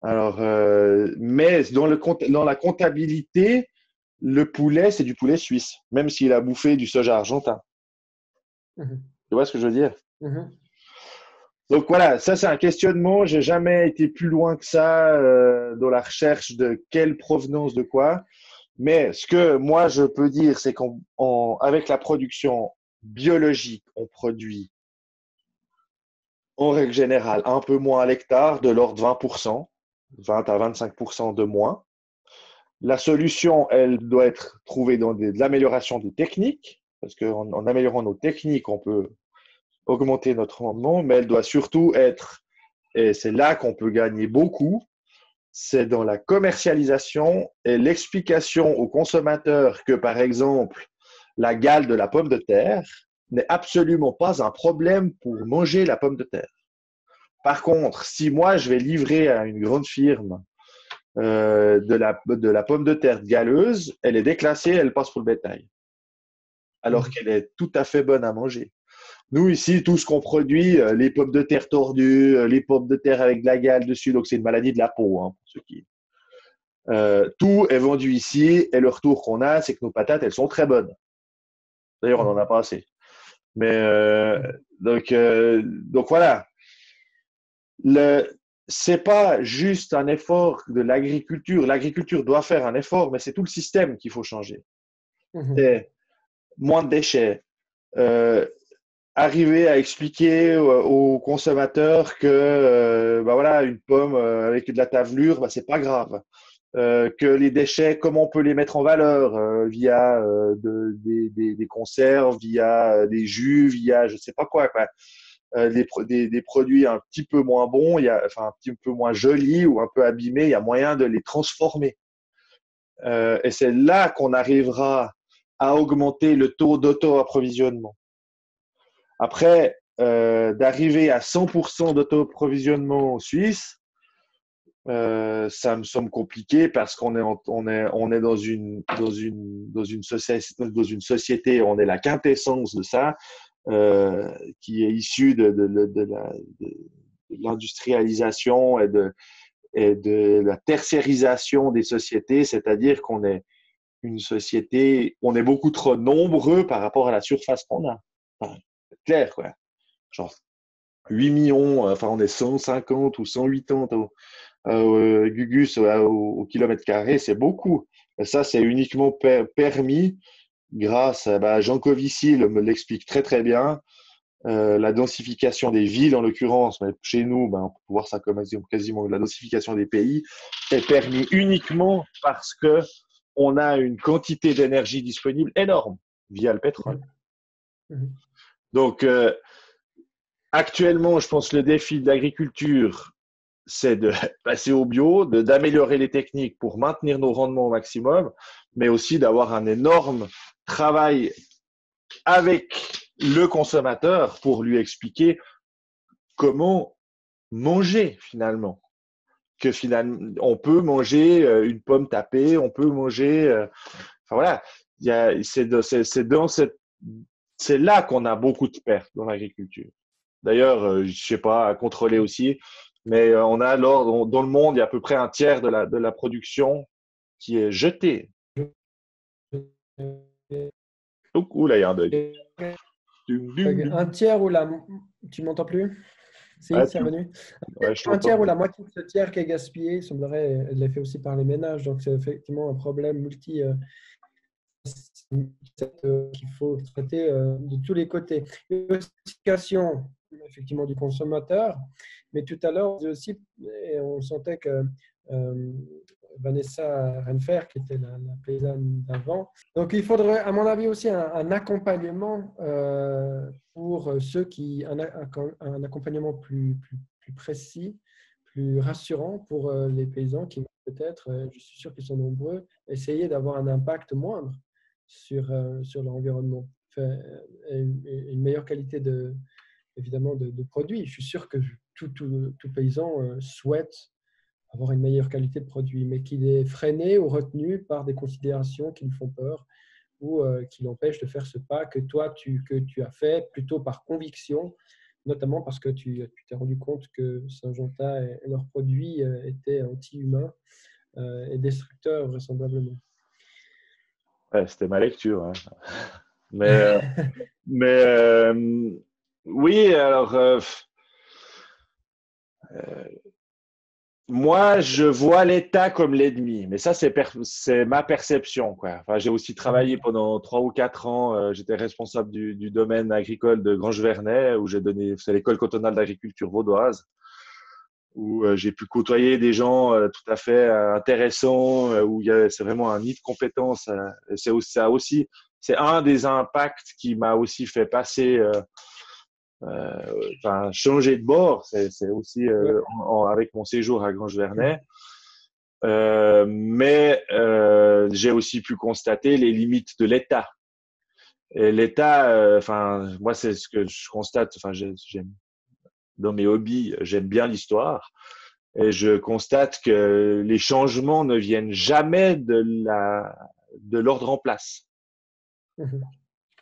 Alors, euh, mais dans, le, dans la comptabilité, le poulet, c'est du poulet suisse, même s'il a bouffé du soja argentin. Mhm. Tu vois ce que je veux dire? Mhm. Donc voilà, ça c'est un questionnement. J'ai jamais été plus loin que ça euh, dans la recherche de quelle provenance de quoi. Mais ce que moi je peux dire, c'est qu'avec la production biologique, on produit en règle générale un peu moins à l'hectare, de l'ordre de 20%, 20 à 25% de moins. La solution, elle doit être trouvée dans de l'amélioration des techniques, parce qu'en améliorant nos techniques, on peut augmenter notre rendement, mais elle doit surtout être, et c'est là qu'on peut gagner beaucoup, c'est dans la commercialisation et l'explication aux consommateurs que, par exemple, la gale de la pomme de terre n'est absolument pas un problème pour manger la pomme de terre. Par contre, si moi, je vais livrer à une grande firme euh, de, la, de la pomme de terre galeuse, elle est déclassée, elle passe pour le bétail. Alors mmh. qu'elle est tout à fait bonne à manger. Nous, ici, tout ce qu'on produit, euh, les pommes de terre tordues, euh, les pommes de terre avec de la gale dessus, donc c'est une maladie de la peau, hein, pour ceux qui. Euh, tout est vendu ici et le retour qu'on a, c'est que nos patates, elles sont très bonnes. D'ailleurs, on n'en a pas assez. Mais donc, donc voilà. Le, c'est pas juste un effort de l'agriculture. L'agriculture doit faire un effort, mais c'est tout le système qu'il faut changer. Mmh c'est moins de déchets, arriver à expliquer aux consommateurs que euh, bah voilà une pomme euh, avec de la tavelure bah c'est pas grave euh, que les déchets comment on peut les mettre en valeur via de, des, des, des, conserves via des jus via je sais pas quoi, quoi. Des, des, produits un petit peu moins bons enfin un petit peu moins jolis ou un peu abîmés il y a moyen de les transformer. Et c'est là qu'on arrivera à augmenter le taux d'auto-approvisionnement. Après, euh, d'arriver à 100% d'autoprovisionnement en Suisse, euh, ça me semble compliqué parce qu'on est, dans, une société, dans une société, on est la quintessence de ça, euh, qui est issue de, l'industrialisation et de, la tertiarisation des sociétés, c'est-à-dire qu'on est une société, on est beaucoup trop nombreux par rapport à la surface qu'on a. clair, quoi. Genre 8 millions, enfin on est 150 ou 180 au, euh, Gugus au, kilomètre carré, c'est beaucoup. Ça, c'est uniquement permis grâce à bah, Jean Covici, me l'explique très très bien. Euh, la densification des villes, en l'occurrence, mais chez nous, ben, on peut voir ça comme quasiment la densification des pays, est permis uniquement parce que on a une quantité d'énergie disponible énorme via le pétrole. Mmh. Mmh. Donc, euh, actuellement, je pense que le défi de l'agriculture, c'est de [laughs] passer au bio, d'améliorer les techniques pour maintenir nos rendements au maximum, mais aussi d'avoir un énorme travail avec le consommateur pour lui expliquer comment manger finalement. Que finalement, on peut manger euh, une pomme tapée, on peut manger. Euh, enfin voilà, c'est dans cette, c'est là qu'on a beaucoup de pertes dans l'agriculture. D'ailleurs, euh, je sais pas, à contrôler aussi, mais on a alors dans le monde, il y a à peu près un tiers de la, de la production qui est jetée. Oh, là, il y a un bug. Un tiers ou la. Tu m'entends plus? C'est revenu. un tiers ou la moitié de ce tiers qui est gaspillé, il semblerait être fait aussi par les ménages. Donc, c'est effectivement un problème multi. Euh, qu'il faut traiter euh, de tous les côtés. Une effectivement du consommateur, mais tout à l'heure aussi, on sentait que euh, Vanessa Renfer, qui était la, paysanne d'avant. Donc, il faudrait, à mon avis, aussi un, accompagnement euh, pour ceux qui, un, un accompagnement plus, précis, plus rassurant pour euh, les paysans qui peut-être, euh, je suis sûr qu'ils sont nombreux, essayer d'avoir un impact moindre sur, sur l'environnement, une, meilleure qualité de, évidemment de, produits. Je suis sûr que tout paysan souhaite avoir une meilleure qualité de produit, mais qu'il est freiné ou retenu par des considérations qui lui font peur ou euh, qui l'empêchent de faire ce pas que toi, tu, que tu as fait plutôt par conviction, notamment parce que tu t'es rendu compte que Saint-Genta et, leurs produits euh, étaient anti-humains euh, et destructeurs vraisemblablement. C'était ma lecture. Hein. [laughs] Mais, [laughs] mais oui, alors moi, je vois l'État comme l'ennemi, mais ça, c'est ma perception. Enfin, j'ai aussi travaillé pendant trois ou quatre ans. Euh, j'étais responsable du, domaine agricole de Grange-Vernet, où j'ai donné, c'est l'école cantonale d'agriculture vaudoise, où euh, j'ai pu côtoyer des gens euh, tout à fait intéressants, où c'est vraiment un nid de compétences. c'est ça aussi, c'est un des impacts qui m'a aussi fait passer enfin, changer de bord, c'est aussi euh, avec mon séjour à Grange-Vernet. Euh, mais j'ai aussi pu constater les limites de l'État. Et l'État, enfin, moi, c'est ce que je constate. Enfin, dans mes hobbies, j'aime bien l'histoire. Et je constate que les changements ne viennent jamais de l'ordre en place. Mmh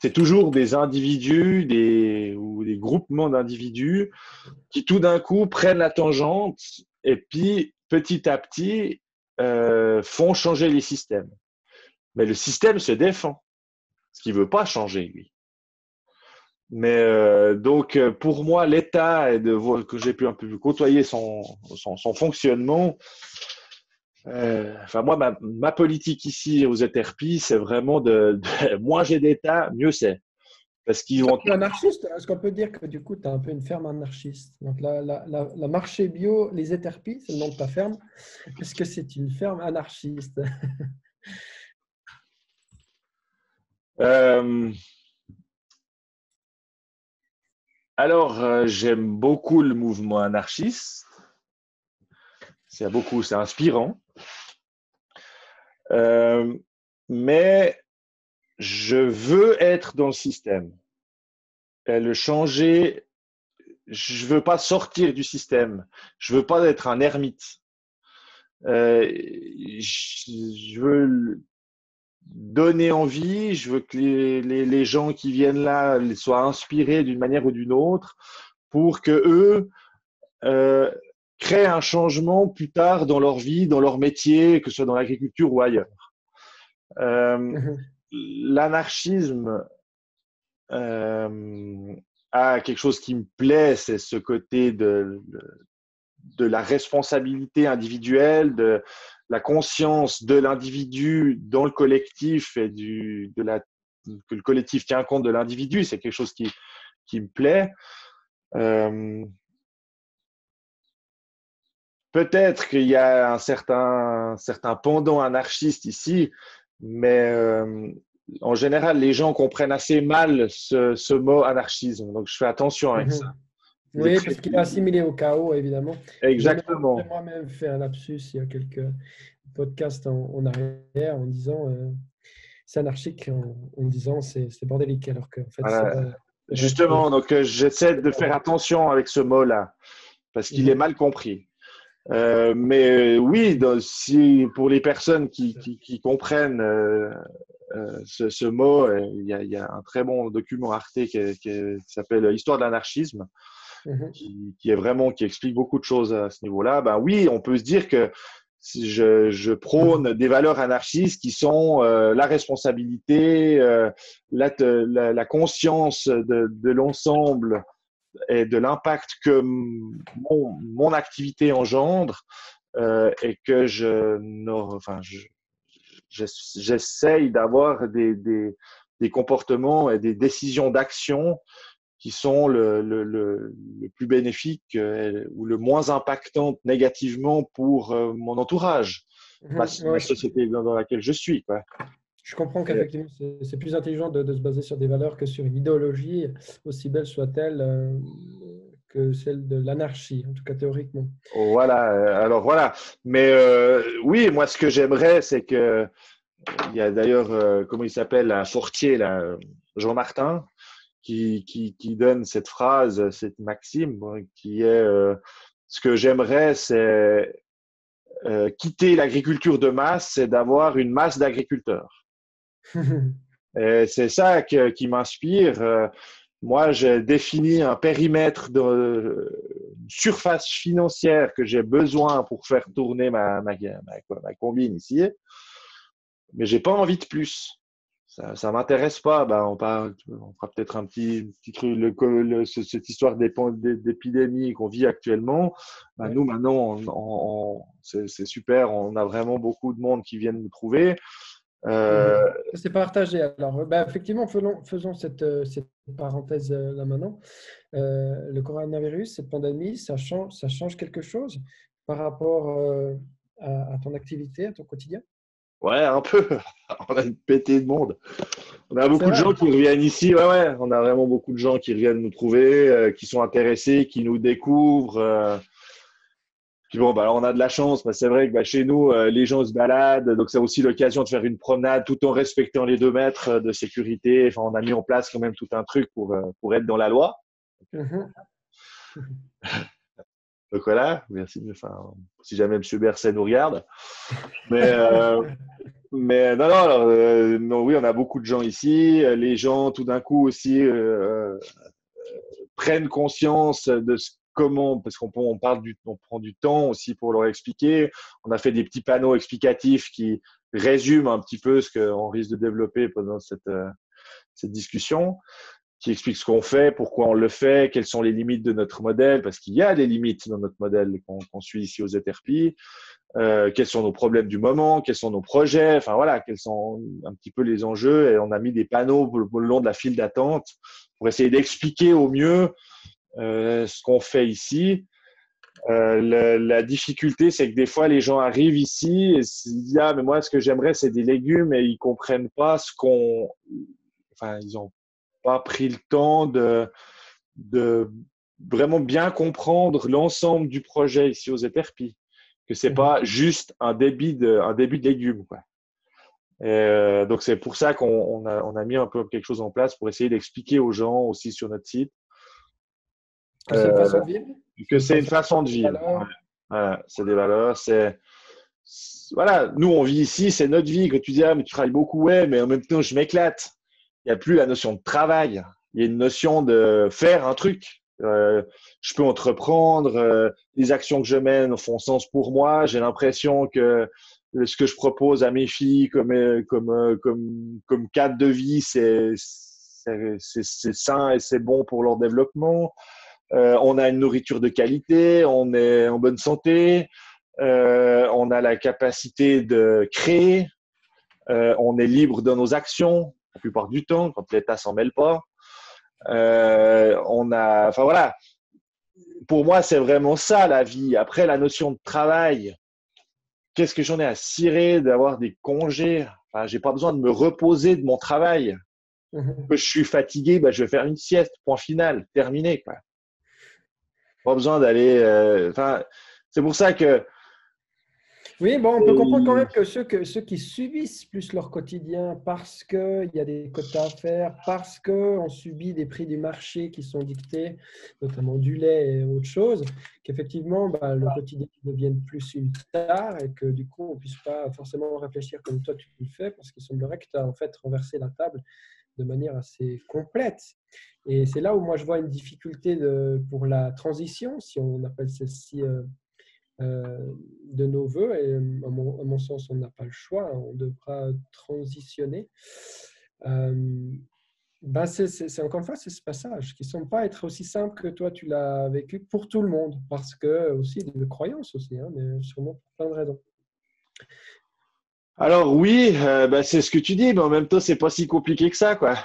c'est toujours des individus des, ou des groupements d'individus qui tout d'un coup prennent la tangente et puis petit à petit euh, font changer les systèmes. Mais le système se défend, ce qui veut pas changer lui. Mais euh, donc pour moi, l'État, que j'ai pu un peu côtoyer son, son fonctionnement, euh, enfin, moi, ma, politique ici aux ETRP, c'est vraiment de, [laughs] moins j'ai d'État, mieux c'est. Parce qu'ils vont. anarchiste Est-ce qu'on peut dire que du coup, tu as un peu une ferme anarchiste? Donc, la, la, la, marché bio, les ETRP, c'est le nom de ta ferme. Est-ce que c'est une ferme anarchiste? [laughs] Euh, Alors, euh, j'aime beaucoup le mouvement anarchiste. C'est beaucoup, c'est inspirant. Euh, mais je veux être dans le système. Le changer, je veux pas sortir du système. Je veux pas être un ermite. Euh, je veux donner envie, je veux que les, les, gens qui viennent là soient inspirés d'une manière ou d'une autre pour que eux euh, créent un changement plus tard dans leur vie, dans leur métier, que ce soit dans l'agriculture ou ailleurs. Mhm. L'anarchisme a quelque chose qui me plaît, c'est ce côté de, de la responsabilité individuelle, de la conscience de l'individu dans le collectif et du, de la, que le collectif tient compte de l'individu, c'est quelque chose qui, qui me plaît. Euh, Peut-être qu'il y a un certain, certain pendant anarchiste ici, mais euh, en général, les gens comprennent assez mal ce, ce, mot anarchisme. Donc, je fais attention avec mhm. ça. Oui, parce qu'il est assimilé au chaos, évidemment. Exactement. J'ai moi-même fait un lapsus il y a quelques podcasts en, arrière en disant euh, c'est anarchique, en, disant c'est bordélique, alors que en fait, Justement, donc euh, j'essaie de faire attention avec ce mot-là, parce qu'il est mhm. mal compris. Euh, mais oui, si, pour les personnes qui, qui, comprennent ce, ce, mot, il y, a, il y, a, un très bon document Arte qui, qui s'appelle Histoire de l'anarchisme, Mhm. qui, est vraiment qui explique beaucoup de choses à ce niveau-là. Ben oui, on peut se dire que je, je prône des valeurs anarchistes qui sont euh, la responsabilité, euh, la, la, conscience de, de l'ensemble et de l'impact que mon, mon, activité engendre euh, et que je, enfin, j'essaye d'avoir des, des, des, comportements et des décisions d'action qui sont le, le, le, le plus bénéfiques euh, ou le moins impactantes négativement pour euh, mon entourage, mmh, ma, société dans, laquelle je suis. Quoi. Je comprends qu'effectivement, c'est plus intelligent de, de, se baser sur des valeurs que sur une idéologie, aussi belle soit-elle, euh, que celle de l'anarchie, en tout cas théoriquement. Voilà, alors voilà. Mais euh, oui, moi, ce que j'aimerais, c'est que. Il y a d'ailleurs, comment il s'appelle, un fortier, là, Jean Martin, qui, qui, qui, donne cette phrase, cette maxime, qui est euh, ce que j'aimerais, c'est euh, quitter l'agriculture de masse, c'est d'avoir une masse d'agriculteurs. C'est ça qui m'inspire. Euh, moi, j'ai défini un périmètre de euh, surface financière que j'ai besoin pour faire tourner ma, ma, ma, ma combine ici, mais j'ai pas envie de plus ça, ça m'intéresse pas. Ben, on, parle, on fera peut-être un petit, petit truc, le, cette histoire d'épidémie qu'on vit actuellement. Ben, Nous, maintenant, on, c'est super. On a vraiment beaucoup de monde qui viennent nous trouver. Euh... C'est partagé. Alors, ben, effectivement, faisons, faisons cette, cette, parenthèse euh, là maintenant. Euh, le coronavirus, cette pandémie, ça change, ça change quelque chose par rapport euh, à, à ton activité, à ton quotidien? Ouais, un peu. [laughs] On a une pété de monde. On a beaucoup de gens qui reviennent ici. Ouais, ouais. On a vraiment beaucoup de gens qui reviennent nous trouver, euh, qui sont intéressés, qui nous découvrent. Euh. Puis bon, bah, on a de la chance. Bah, c'est vrai que bah, chez nous, euh, les gens se baladent. Donc, c'est aussi l'occasion de faire une promenade tout en respectant les deux mètres de sécurité. Enfin, on a mis en place quand même tout un truc pour, pour être dans la loi. Mm-hmm. Donc voilà, merci. Enfin, si jamais M. Berset nous regarde. Mais, euh, [laughs] mais non, non, euh, non, oui, on a beaucoup de gens ici. Les gens, tout d'un coup aussi, euh, prennent conscience de ce, comment, parce qu'on on parle on prend du temps aussi pour leur expliquer. On a fait des petits panneaux explicatifs qui résument un petit peu ce qu'on risque de développer pendant cette, cette discussion qui explique ce qu'on fait, pourquoi on le fait, quelles sont les limites de notre modèle, parce qu'il y a des limites dans notre modèle qu'on suit ici aux ETRP, euh, quels sont nos problèmes du moment, quels sont nos projets, enfin voilà, quels sont un petit peu les enjeux. Et on a mis des panneaux le long de la file d'attente pour essayer d'expliquer au mieux euh, ce qu'on fait ici. Euh, la, la, difficulté, c'est que des fois, les gens arrivent ici et se disent ah mais moi, ce que j'aimerais, c'est des légumes et ils comprennent pas ce qu'on, enfin, ils ont pas pris le temps de, de vraiment bien comprendre l'ensemble du projet ici aux Eterpi, que c'est pas mmh. juste un débit de, un début de légumes. Quoi. Euh, donc c'est pour ça qu'on on a, on a, mis un peu quelque chose en place pour essayer d'expliquer aux gens aussi sur notre site que c'est une façon de vivre. Que c'est une façon de vivre. Voilà, c'est des valeurs. C'est voilà, nous on vit ici, c'est notre vie. Quand tu dis ah mais tu travailles beaucoup, ouais, mais en même temps je m'éclate il n'y a plus la notion de travail. Il y a une notion de faire un truc. Euh, je peux entreprendre. Euh, les actions que je mène font sens pour moi. J'ai l'impression que ce que je propose à mes filles comme, euh, comme, euh, comme, comme cadre de vie, c'est sain et c'est bon pour leur développement. Euh, on a une nourriture de qualité, on est en bonne santé, euh, on a la capacité de créer, euh, on est libre de nos actions la plupart du temps quand l'État s'en mêle pas. on a, enfin voilà. Pour moi, c'est vraiment ça la vie. Après, la notion de travail, qu'est-ce que j'en ai à cirer d'avoir des congés? Enfin, j'ai pas besoin de me reposer de mon travail. Mhm. Je suis fatigué, bah, je vais faire une sieste. Point final, terminé. Quoi. Pas besoin d'aller. Euh, c'est pour ça que. Oui, bon, on peut comprendre quand même que ceux, que ceux qui subissent plus leur quotidien parce qu'il y a des quotas à faire, parce qu'on subit des prix du marché qui sont dictés, notamment du lait et autre chose, qu'effectivement, bah, le quotidien devienne plus une tare et que du coup, on ne puisse pas forcément réfléchir comme toi tu le fais parce qu'il semblerait que tu as en fait renversé la table de manière assez complète. Et c'est là où moi je vois une difficulté pour la transition, si on appelle celle-ci euh, euh, de nos voeux. Et à mon, sens, on n'a pas le choix, on devra transitionner. Euh, ben c'est encore une fois ce passage qui ne semble pas être aussi simple que toi tu l'as vécu pour tout le monde, parce que aussi des croyances aussi, hein, mais sûrement pour plein de raisons. Alors oui, ben, c'est ce que tu dis, mais en même temps, c'est pas si compliqué que ça, quoi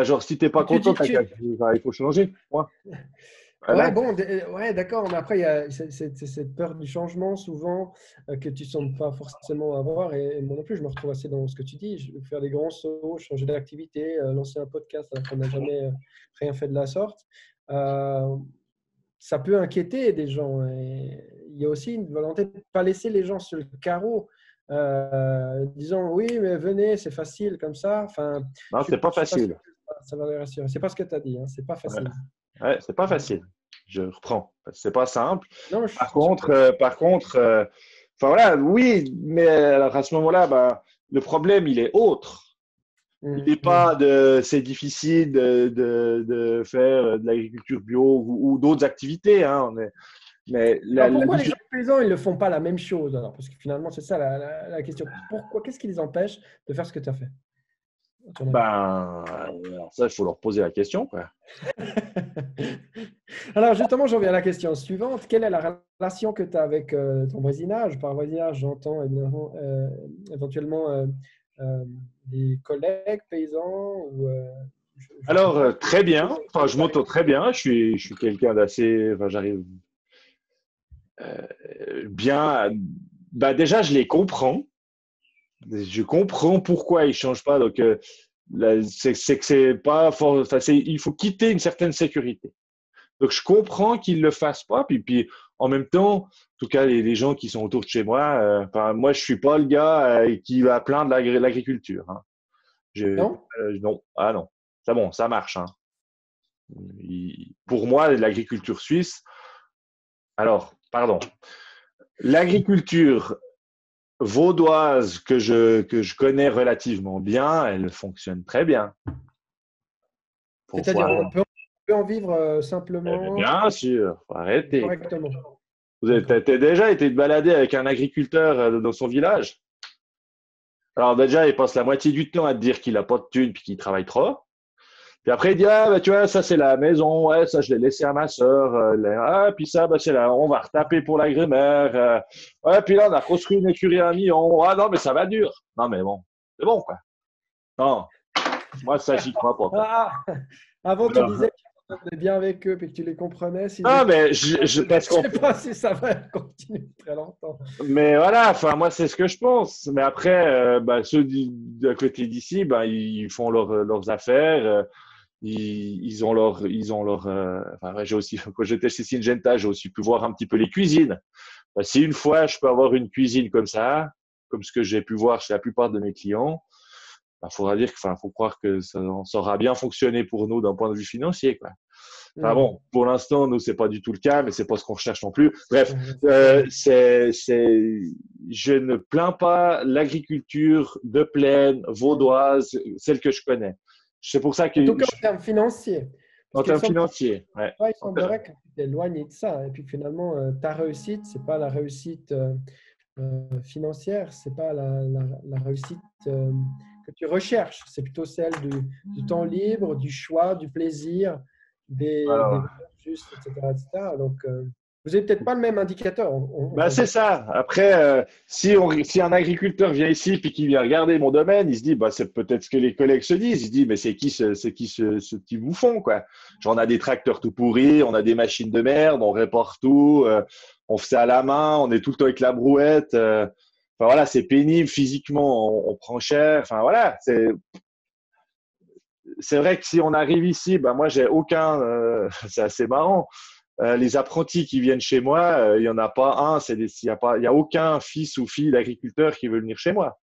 genre, si tu n'es pas content, il faut changer. Ouais. bon, ouais, d'accord, mais après, il y a cette peur du changement souvent euh, que tu ne sembles pas forcément avoir. Et, moi non plus, je me retrouve assez dans ce que tu dis. Je veux faire des grands sauts, changer d'activité, euh, lancer un podcast alors qu'on n'a jamais euh, rien fait de la sorte. ça peut inquiéter des gens. Et il y a aussi une volonté de ne pas laisser les gens sur le carreau. Disons, oui, mais venez, c'est facile comme ça. Enfin, non, c'est pas facile ça va les rassurer. C'est pas ce que tu as dit, hein. c'est pas facile. Ouais, c'est pas facile. Je reprends. C'est pas simple. par, contre, euh, par contre, euh, enfin voilà, oui, mais à ce moment-là, bah, le problème, il est autre. Mmh, il n'est pas mmh. de c'est difficile de, de, de, faire de l'agriculture bio ou, d'autres activités. Hein. Mais pourquoi les gens paysans ils ne font pas la même chose alors? Parce que finalement, c'est ça la, la question. Pourquoi Qu'est-ce qui les empêche de faire ce que tu as fait? Ben, ça, il faut leur poser la question. Quoi. [laughs] alors, justement, j'en viens à la question suivante. Quelle est la relation que tu as avec euh, ton voisinage? Par voisinage, j'entends euh, éventuellement euh, des collègues paysans ou, Alors, très bien. Enfin, je m'entends très bien. Je suis, je suis quelqu'un d'assez. Enfin, j'arrive bien. Bah, déjà, je les comprends je comprends pourquoi ils ne changent pas. Donc, euh, c'est que c'est pas fort. il faut quitter une certaine sécurité. Donc, je comprends qu'ils ne le fassent pas. Puis, puis, en même temps, en tout cas, les, gens qui sont autour de chez moi, euh, moi, je suis pas le gars euh, qui va plaindre l'agriculture. Hein. Non? non. Ah non. C'est bon, ça marche. Hein. pour moi, l'agriculture suisse. Alors, pardon. L'agriculture vaudoise que je, que je connais relativement bien, elle fonctionne très bien. C'est-à-dire, on peut, en vivre euh, simplement. Eh bien sûr, arrêtez. Correctement. Vous avez déjà été balader avec un agriculteur euh, dans son village? Alors déjà, il passe la moitié du temps à te dire qu'il n'a pas de thunes et qu'il travaille trop. Puis après, il dit, ah, bah, tu vois, ça, c'est la maison. Ouais, ça, je l'ai laissé à ma sœur. Euh, ah, puis ça, bah, c'est là, on va retaper pour la grémère. Euh. ouais, puis là, on a construit une écurie à million. Ah, non, mais ça va dur. Non, mais bon, c'est bon, quoi. Non, moi, ça, j'y crois pas. Ah, avant, tu disais que tu bien avec eux et que tu les comprenais. ah, mais je, [laughs] je, ne sais pas si ça va continuer très longtemps. Mais voilà, enfin, moi, c'est ce que je pense. Mais après, euh, bah, ceux de côté d'ici, bah, ils font leurs affaires ils, ont leur, ils ont leur. Euh, enfin, j'ai aussi [laughs] quand j'étais chez Syngenta, j'ai aussi pu voir un petit peu les cuisines. Bah, si une fois je peux avoir une cuisine comme ça, comme ce que j'ai pu voir chez la plupart de mes clients, il bah, faudra dire, enfin, faut croire que ça, ça, aura bien fonctionné pour nous d'un point de vue financier, quoi. Enfin, mmh. bon, pour l'instant, nous, c'est pas du tout le cas, mais c'est pas ce qu'on recherche non plus. Bref, mmh. euh, c'est, c'est, je ne plains pas l'agriculture de plaine vaudoise, celle que je connais. C'est pour ça que. En tout cas, en termes financiers. En termes financiers, ouais. il semblerait que tu t'éloignes de ça. Et puis finalement, euh, ta réussite, ce n'est pas la réussite euh, financière, c'est pas la, la, réussite que tu recherches, c'est plutôt celle du, temps libre, du choix, du plaisir, des, justes, etc., etc. Donc, vous n'avez peut-être pas le même indicateur. bah, c'est ça. Après, euh, si, on, si un agriculteur vient ici et qu'il vient regarder mon domaine, il se dit, bah, c'est peut-être ce que les collègues se disent. Il se dit, mais c'est qui, ce, c'est qui ce, ce petit bouffon, quoi? Genre, on a des tracteurs tout pourris, on a des machines de merde, on répare tout, euh, on fait ça à la main, on est tout le temps avec la brouette. Euh, enfin, voilà, c'est pénible physiquement, on, prend cher. Enfin, voilà, c'est. C'est vrai que si on arrive ici, bah moi j'ai aucun, [laughs] c'est assez marrant. Euh, les apprentis qui viennent chez moi, euh, il n'y en a pas un, il n'y a, pas, a aucun fils ou fille d'agriculteur qui veut venir chez moi.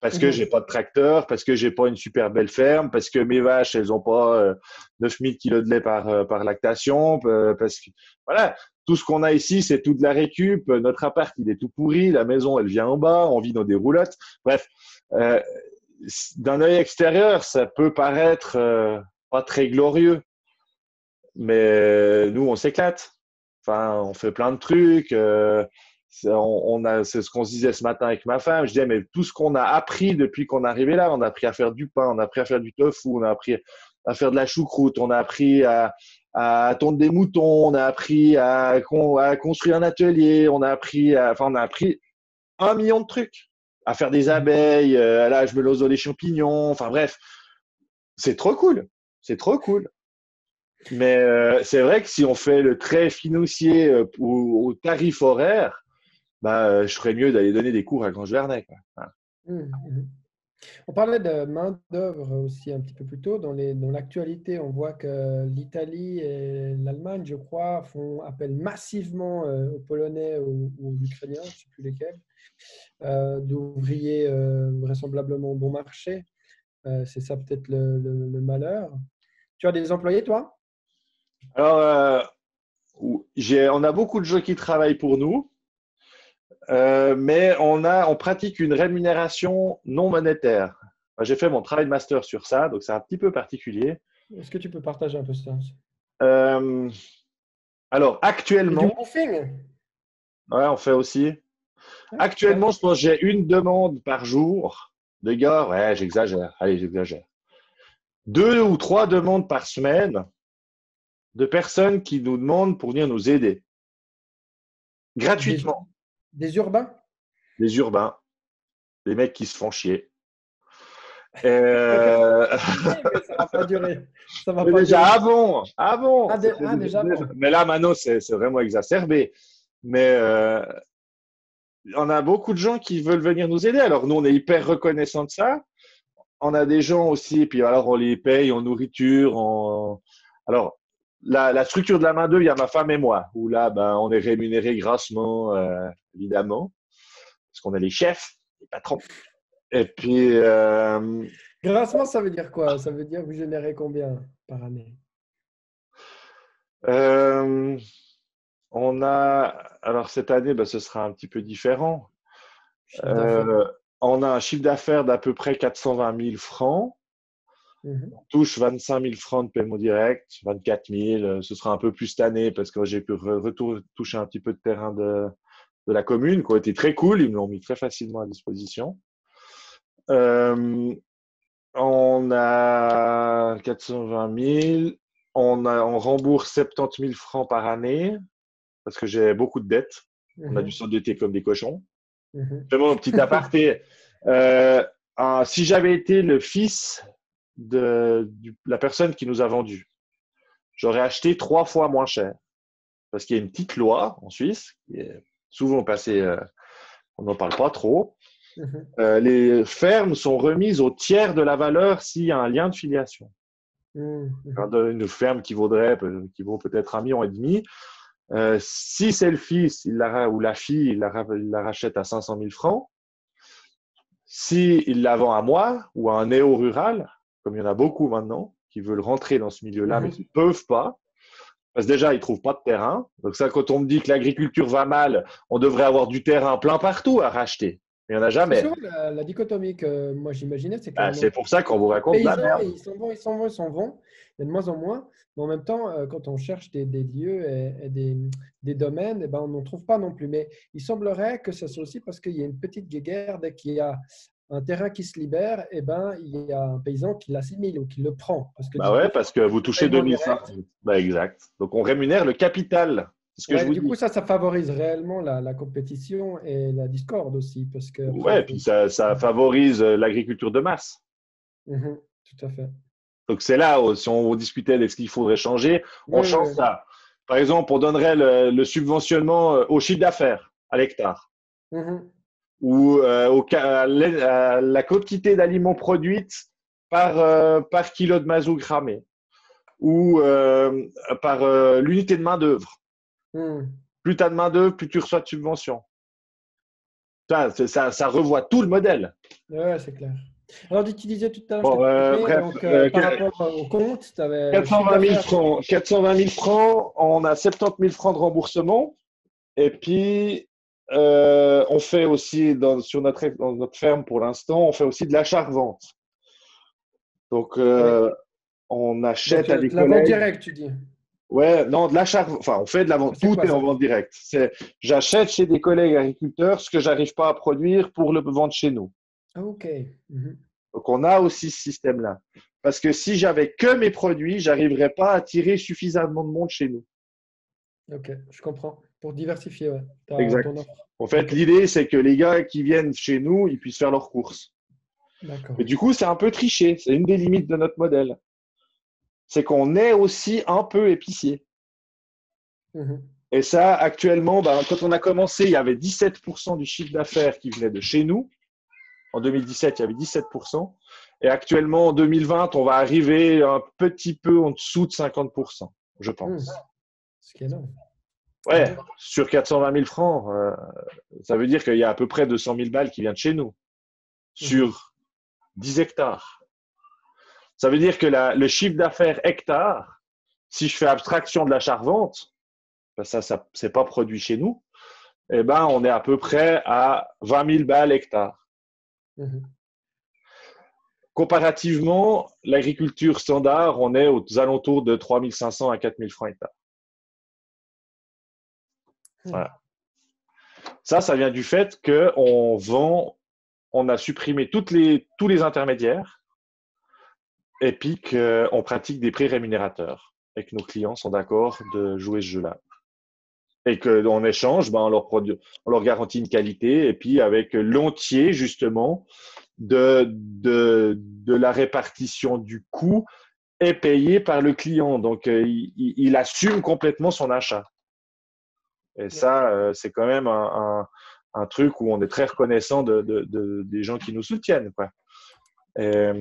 Parce que mhm. j'ai pas de tracteur, parce que j'ai pas une super belle ferme, parce que mes vaches, elles ont pas euh, 9000 kilos de lait par, euh, par lactation, parce que, voilà. Tout ce qu'on a ici, c'est tout de la récup. Notre appart, il est tout pourri. La maison, elle vient en bas. On vit dans des roulottes. Bref, d'un œil extérieur, ça peut paraître pas très glorieux. Mais nous, on s'éclate. Enfin, on fait plein de trucs. Euh, on, a, c'est ce qu'on se disait ce matin avec ma femme. Je disais, mais tout ce qu'on a appris depuis qu'on est arrivé là, on a appris à faire du pain, on a appris à faire du tofu, on a appris à faire de la choucroute, on a appris à, tondre des moutons, on a appris à, construire un atelier, on a appris, à, enfin, on a appris un million de trucs, à faire des abeilles. Euh, là, je me lose les champignons. Enfin bref, c'est trop cool. C'est trop cool. Mais euh, c'est vrai que si on fait le trait financier euh, au, tarif horaire, bah, euh, je ferais mieux d'aller donner des cours à Grange Vernet. Mmh, mmh. On parlait de main-d'œuvre aussi un petit peu plus tôt. Dans l'actualité, on voit que l'Italie et l'Allemagne, je crois, font appel massivement aux Polonais ou aux Ukrainiens, je ne sais plus lesquels, d'ouvriers vraisemblablement bon marché. c'est ça peut-être le malheur. Tu as des employés, toi? Alors, euh, on a beaucoup de gens qui travaillent pour nous, euh, mais on, a, on pratique une rémunération non monétaire. J'ai fait mon travail de master sur ça, donc c'est un petit peu particulier. Est-ce que tu peux partager un peu ça euh, Alors, actuellement. Du Ouais, on fait aussi. actuellement, je pense que j'ai une demande par jour de gars. Ouais, j'exagère. Allez, j'exagère. Deux ou trois demandes par semaine de personnes qui nous demandent pour venir nous aider. Gratuitement. Des, urbains? Des urbains. Des mecs qui se font chier. [laughs] Euh... ça va pas durer. Ça va pas déjà avant, avant. Ah, ah, déjà Mais là, maintenant, c'est vraiment exacerbé. Mais euh, on a beaucoup de gens qui veulent venir nous aider. Alors, nous, on est hyper reconnaissants de ça. On a des gens aussi, puis alors on les paye en nourriture. En... Alors, la, structure de la main d'œuvre, il y a ma femme et moi, où là, ben, on est rémunéré grassement, euh, évidemment, parce qu'on est les chefs, les patrons. Et puis. Euh, grassement, ça veut dire quoi? Ça veut dire que vous générez combien par année? Euh, On a. Alors, cette année, ben, ce sera un petit peu différent. on a un chiffre d'affaires d'à peu près 420 000 francs. Mhm. On touche 25 000 francs de paiement direct, 24 000. Euh, ce sera un peu plus cette année parce que j'ai pu toucher un petit peu de terrain de, de, la commune, qui ont été très cool. Ils me l'ont mis très facilement à disposition. Euh, on a 420 000. On, a, on rembourse 70 000 francs par année parce que j'ai beaucoup de dettes. On a mhm. dû s'endetter comme des cochons. Mmh. Vraiment, petit aparté. [laughs] Euh, si j'avais été le fils de, la personne qui nous a vendu. J'aurais acheté trois fois moins cher. Parce qu'il y a une petite loi en Suisse, qui est souvent passée, euh, on n'en parle pas trop. Mhm. Euh, les fermes sont remises au tiers de la valeur s'il y a un lien de filiation. Mhm. Une ferme qui vaudrait, qui vaut peut-être un million et demi, euh, si c'est le fils il la, ou la fille, il la, il la, rachète à 500 000 francs. Si il la vend à moi ou à un néo-rural, comme il y en a beaucoup maintenant, qui veulent rentrer dans ce milieu-là, mais qui ne peuvent pas. Parce que déjà, ils ne trouvent pas de terrain. Donc ça, quand on me dit que l'agriculture va mal, on devrait avoir du terrain plein partout à racheter. Il n'y en a jamais. La, la, dichotomie que moi j'imaginais, c'est que. Ah, c'est pour ça qu'on vous raconte la merde. Ils s'en vont, ils s'en vont, ils s'en vont. Il y a de moins en moins. Mais en même temps, euh, quand on cherche des, lieux et, des, des domaines, eh ben, on n'en trouve pas non plus. Mais il semblerait que ce soit aussi parce qu'il y a une petite guerre dès qu'il y a un terrain qui se libère, eh ben, il y a un paysan qui l'assimile ou qui le prend. Parce que, bah ouais, parce que vous touchez 2500. Bah exact. Donc on rémunère le capital. Ce que je du coup, ça, ça favorise réellement la, compétition et la discorde aussi. Parce que, ouais, et puis ça, ça favorise l'agriculture de masse. Mmh tout à fait. Donc c'est là, où, si on discutait de ce qu'il faudrait changer, on change ça. Par exemple, on donnerait le, subventionnement euh, au chiffre d'affaires à l'hectare. Mmh ou euh, au, à la quantité d'aliments produites par, euh, par kilo de mazout cramé ou par l'unité de main-d'œuvre. Mmh. Plus tu as de main-d'œuvre, plus tu reçois de subventions. Ça, ça, ça, revoit tout le modèle. Oui, c'est clair. Alors, tu disais tout à l'heure, euh, donc, euh, par rapport au compte, tu avais 420 000, francs, 420 000 francs, on a 70 000 francs de remboursement. Et puis, euh, on fait aussi, dans, sur notre, dans notre ferme pour l'instant, on fait aussi de l'achat-revente. Donc, on achète à des de la vente directe, tu dis Ouais, non, de l'achat. Enfin, on fait de la vente. Tout est en vente directe. J'achète chez des collègues agriculteurs ce que j'arrive pas à produire pour le vendre chez nous. Ah, ok. Mhm. Donc, on a aussi ce système-là. Parce que si j'avais que mes produits, j'arriverais pas à attirer suffisamment de monde chez nous. Ok, je comprends. Pour diversifier, ouais. exact. En fait, l'idée, c'est que les gars qui viennent chez nous, ils puissent faire leurs courses. Et du coup, c'est un peu triché. C'est une des limites de notre modèle. C'est qu'on est aussi un peu épicier. Mhm. Et ça, actuellement, ben, quand on a commencé, il y avait 17% du chiffre d'affaires qui venait de chez nous. En 2017, il y avait 17%. Et actuellement, en 2020, on va arriver un petit peu en dessous de 50%, je pense. Mmh. Ce qui est énorme. Ouais, sur 420 000 francs, euh, ça veut dire qu'il y a à peu près 200 000 balles qui viennent de chez nous, mmh. sur 10 hectares. Ça veut dire que le chiffre d'affaires hectare, si je fais abstraction de l'achat-revente, ben ça, ça c'est pas produit chez nous, eh ben, on est à peu près à 20 000 balles hectare. Mhm. Comparativement, l'agriculture standard, on est aux alentours de 3500 à 4000 francs hectare. Hmm. Ça, ça vient du fait qu'on vend, on a supprimé les, tous les intermédiaires et puis qu'on pratique des prix rémunérateurs et que nos clients sont d'accord de jouer ce jeu-là et qu'en échange, ben, on, leur garantit une qualité et puis avec l'entier justement de, de, la répartition du coût est payé par le client. Donc, euh, il, assume complètement son achat. Et ça, euh, c'est quand même un, un, un, truc où on est très reconnaissant de, de, des gens qui nous soutiennent. Quoi. Et,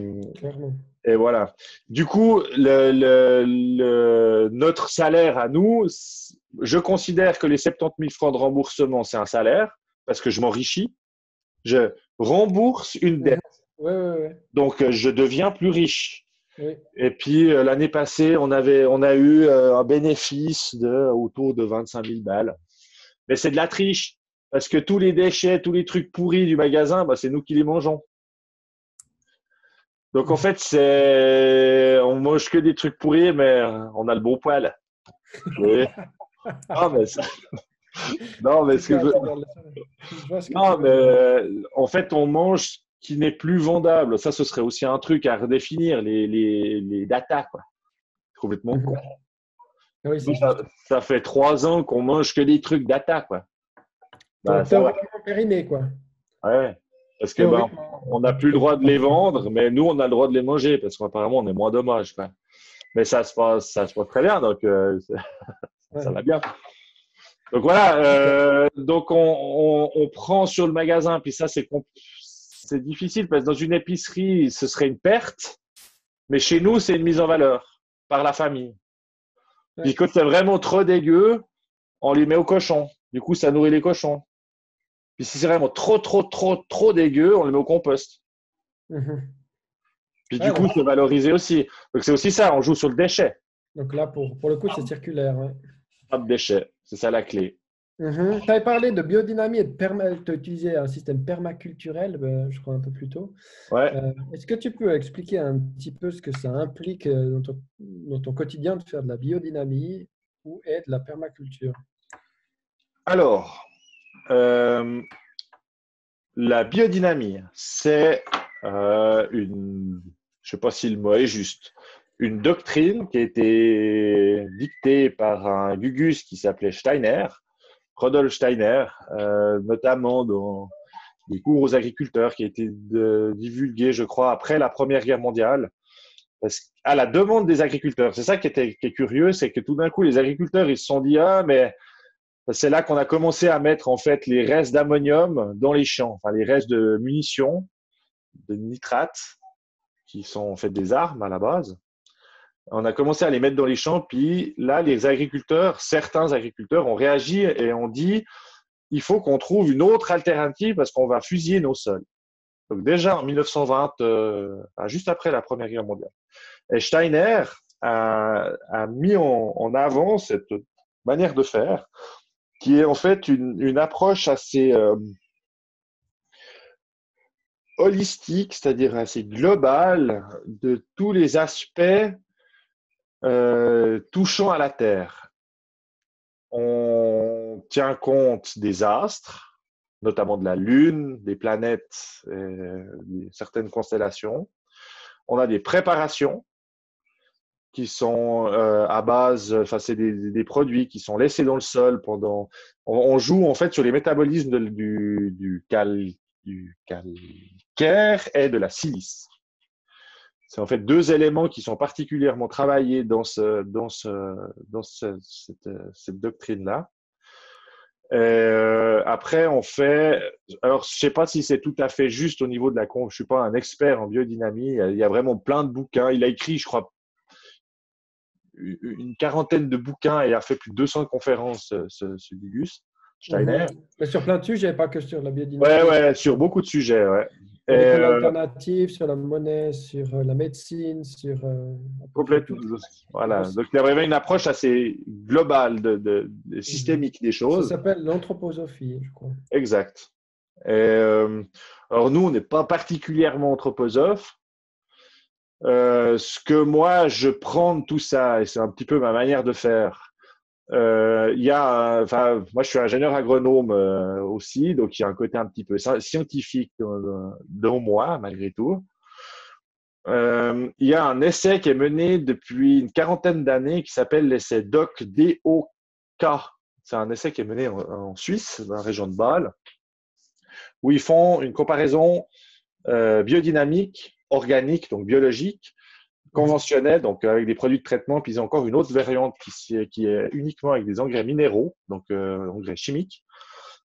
et, voilà. Du coup, le, le, notre salaire à nous, je considère que les 70 000 francs de remboursement, c'est un salaire parce que je m'enrichis. Je rembourse une dette. Donc, euh, je deviens plus riche. Et puis, euh, l'année passée, on, avait, on a eu euh, un bénéfice de autour de 25 000 balles. Mais c'est de la triche parce que tous les déchets, tous les trucs pourris du magasin, bah, c'est nous qui les mangeons. Donc, en fait, c'est on mange que des trucs pourris, mais on a le bon poil. [laughs] non, mais, non, mais, ce que non, mais en fait, on mange qui n'est plus vendable. Ça, ce serait aussi un truc à redéfinir, les, les, les data, quoi. Complètement con. Oui, ça, ça, fait trois ans qu'on mange que des trucs data, quoi. Bah, ça va. périmé, quoi. Ouais. Parce que ben, on n'a plus le droit de les vendre, mais nous, on a le droit de les manger parce qu'apparemment, on est moins dommage. Quoi. Mais ça se passe, ça se passe très bien, donc euh, [laughs] ça va bien. Donc voilà, euh, donc on, on, prend sur le magasin, puis ça c'est c'est difficile parce que dans une épicerie, ce serait une perte, mais chez nous, c'est une mise en valeur par la famille. Puis quand c'est vraiment trop dégueu, on les met au cochon. Du coup, ça nourrit les cochons. Puis si c'est vraiment trop, trop, trop, trop dégueu, on le met au compost. Mhm. Puis du coup, c'est valorisé aussi. Donc c'est aussi ça, on joue sur le déchet. Donc là, pour, pour le coup, c'est circulaire. Pas de déchets, c'est ça la clé. Mhm. Tu avais parlé de biodynamie et de perma... tu as utilisé un système permaculturel, ben, je crois un peu plus tôt. Ouais. Euh, est-ce que tu peux expliquer un petit peu ce que ça implique euh, dans ton, dans ton quotidien de faire de la biodynamie ou et de la permaculture? Alors, euh, la biodynamie, c'est euh, une, je ne sais pas si le mot est juste, une doctrine qui a été dictée par un Gugus qui s'appelait Steiner, Rodolphe Steiner, euh, notamment dans les cours aux agriculteurs qui a été divulgué, je crois, après la Première Guerre mondiale. Parce à la demande des agriculteurs. C'est ça qui, était, qui est curieux, c'est que tout d'un coup, les agriculteurs, ils se sont dit, ah, mais c'est là qu'on a commencé à mettre en fait les restes d'ammonium dans les champs, enfin les restes de munitions, de nitrates, qui sont en fait des armes à la base. On a commencé à les mettre dans les champs, puis là, les agriculteurs, certains agriculteurs ont réagi et ont dit, il faut qu'on trouve une autre alternative parce qu'on va fusiller nos sols. Donc déjà en 1920, euh, juste après la Première Guerre mondiale. Et Steiner a, mis en, avant cette manière de faire qui est en fait une, approche assez euh, holistique, c'est-à-dire assez globale de tous les aspects euh, touchant à la Terre. On tient compte des astres, notamment de la Lune, des planètes, certaines constellations. On a des préparations qui sont euh, à base, enfin c'est des, produits qui sont laissés dans le sol pendant. On, joue en fait sur les métabolismes du, du, cal, du calcaire et de la silice. C'est en fait deux éléments qui sont particulièrement travaillés dans, ce, dans, ce, dans cette, cette doctrine-là. Euh, après, on fait. Alors, je sais pas si c'est tout à fait juste au niveau de la. Je suis pas un expert en biodynamie. Il y a vraiment plein de bouquins. Il a écrit, je crois, une quarantaine de bouquins et a fait plus de 200 conférences, euh, ce, ce Steiner. Mais sur plein de sujets, pas que sur la biodynamie. Ouais, ouais, sur beaucoup de sujets, ouais. Sur l'alternative, euh, sur la monnaie, sur euh, la médecine, sur. Complètement. Voilà. Donc, il y avait une approche assez globale, de, de, systémique des choses. Ça s'appelle l'anthroposophie, je crois. Exact. Et, alors, nous, on n'est pas particulièrement anthroposophes. Euh, ce que moi, je prends de tout ça, et c'est un petit peu ma manière de faire. Euh, y a, moi, je suis ingénieur agronome euh, aussi, donc il y a un côté un petit peu scientifique dans, moi, malgré tout. il y a un essai qui est mené depuis une quarantaine d'années qui s'appelle l'essai DOC DOK. C'est un essai qui est mené en, Suisse, dans la région de Bâle, où ils font une comparaison biodynamique organique, donc biologique, conventionnel, donc avec des produits de traitement, puis ils ont encore une autre variante qui, qui est uniquement avec des engrais minéraux, donc euh, engrais chimiques.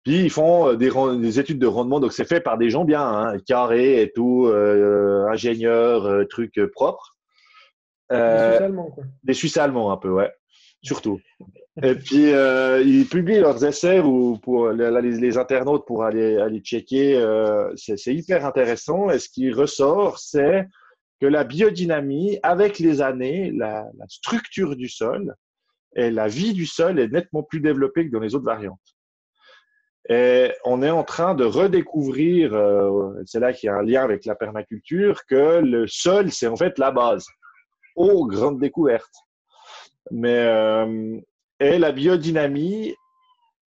Puis ils font euh, des, des, études de rendement, donc c'est fait par des gens bien, hein, carrés et tout, euh, ingénieurs, trucs propres. des Suisses allemands, quoi. Des Suisses allemands, un peu, ouais, surtout. et puis ils publient leurs essais ou pour les, les, internautes pour aller, aller checker. c'est hyper intéressant. Et ce qui ressort, c'est que la biodynamie, avec les années, la, structure du sol et la vie du sol est nettement plus développée que dans les autres variantes. Et on est en train de redécouvrir, euh, c'est là qu'il y a un lien avec la permaculture, que le sol, c'est en fait la base. Oh, grande découverte. Mais euh, et la biodynamie,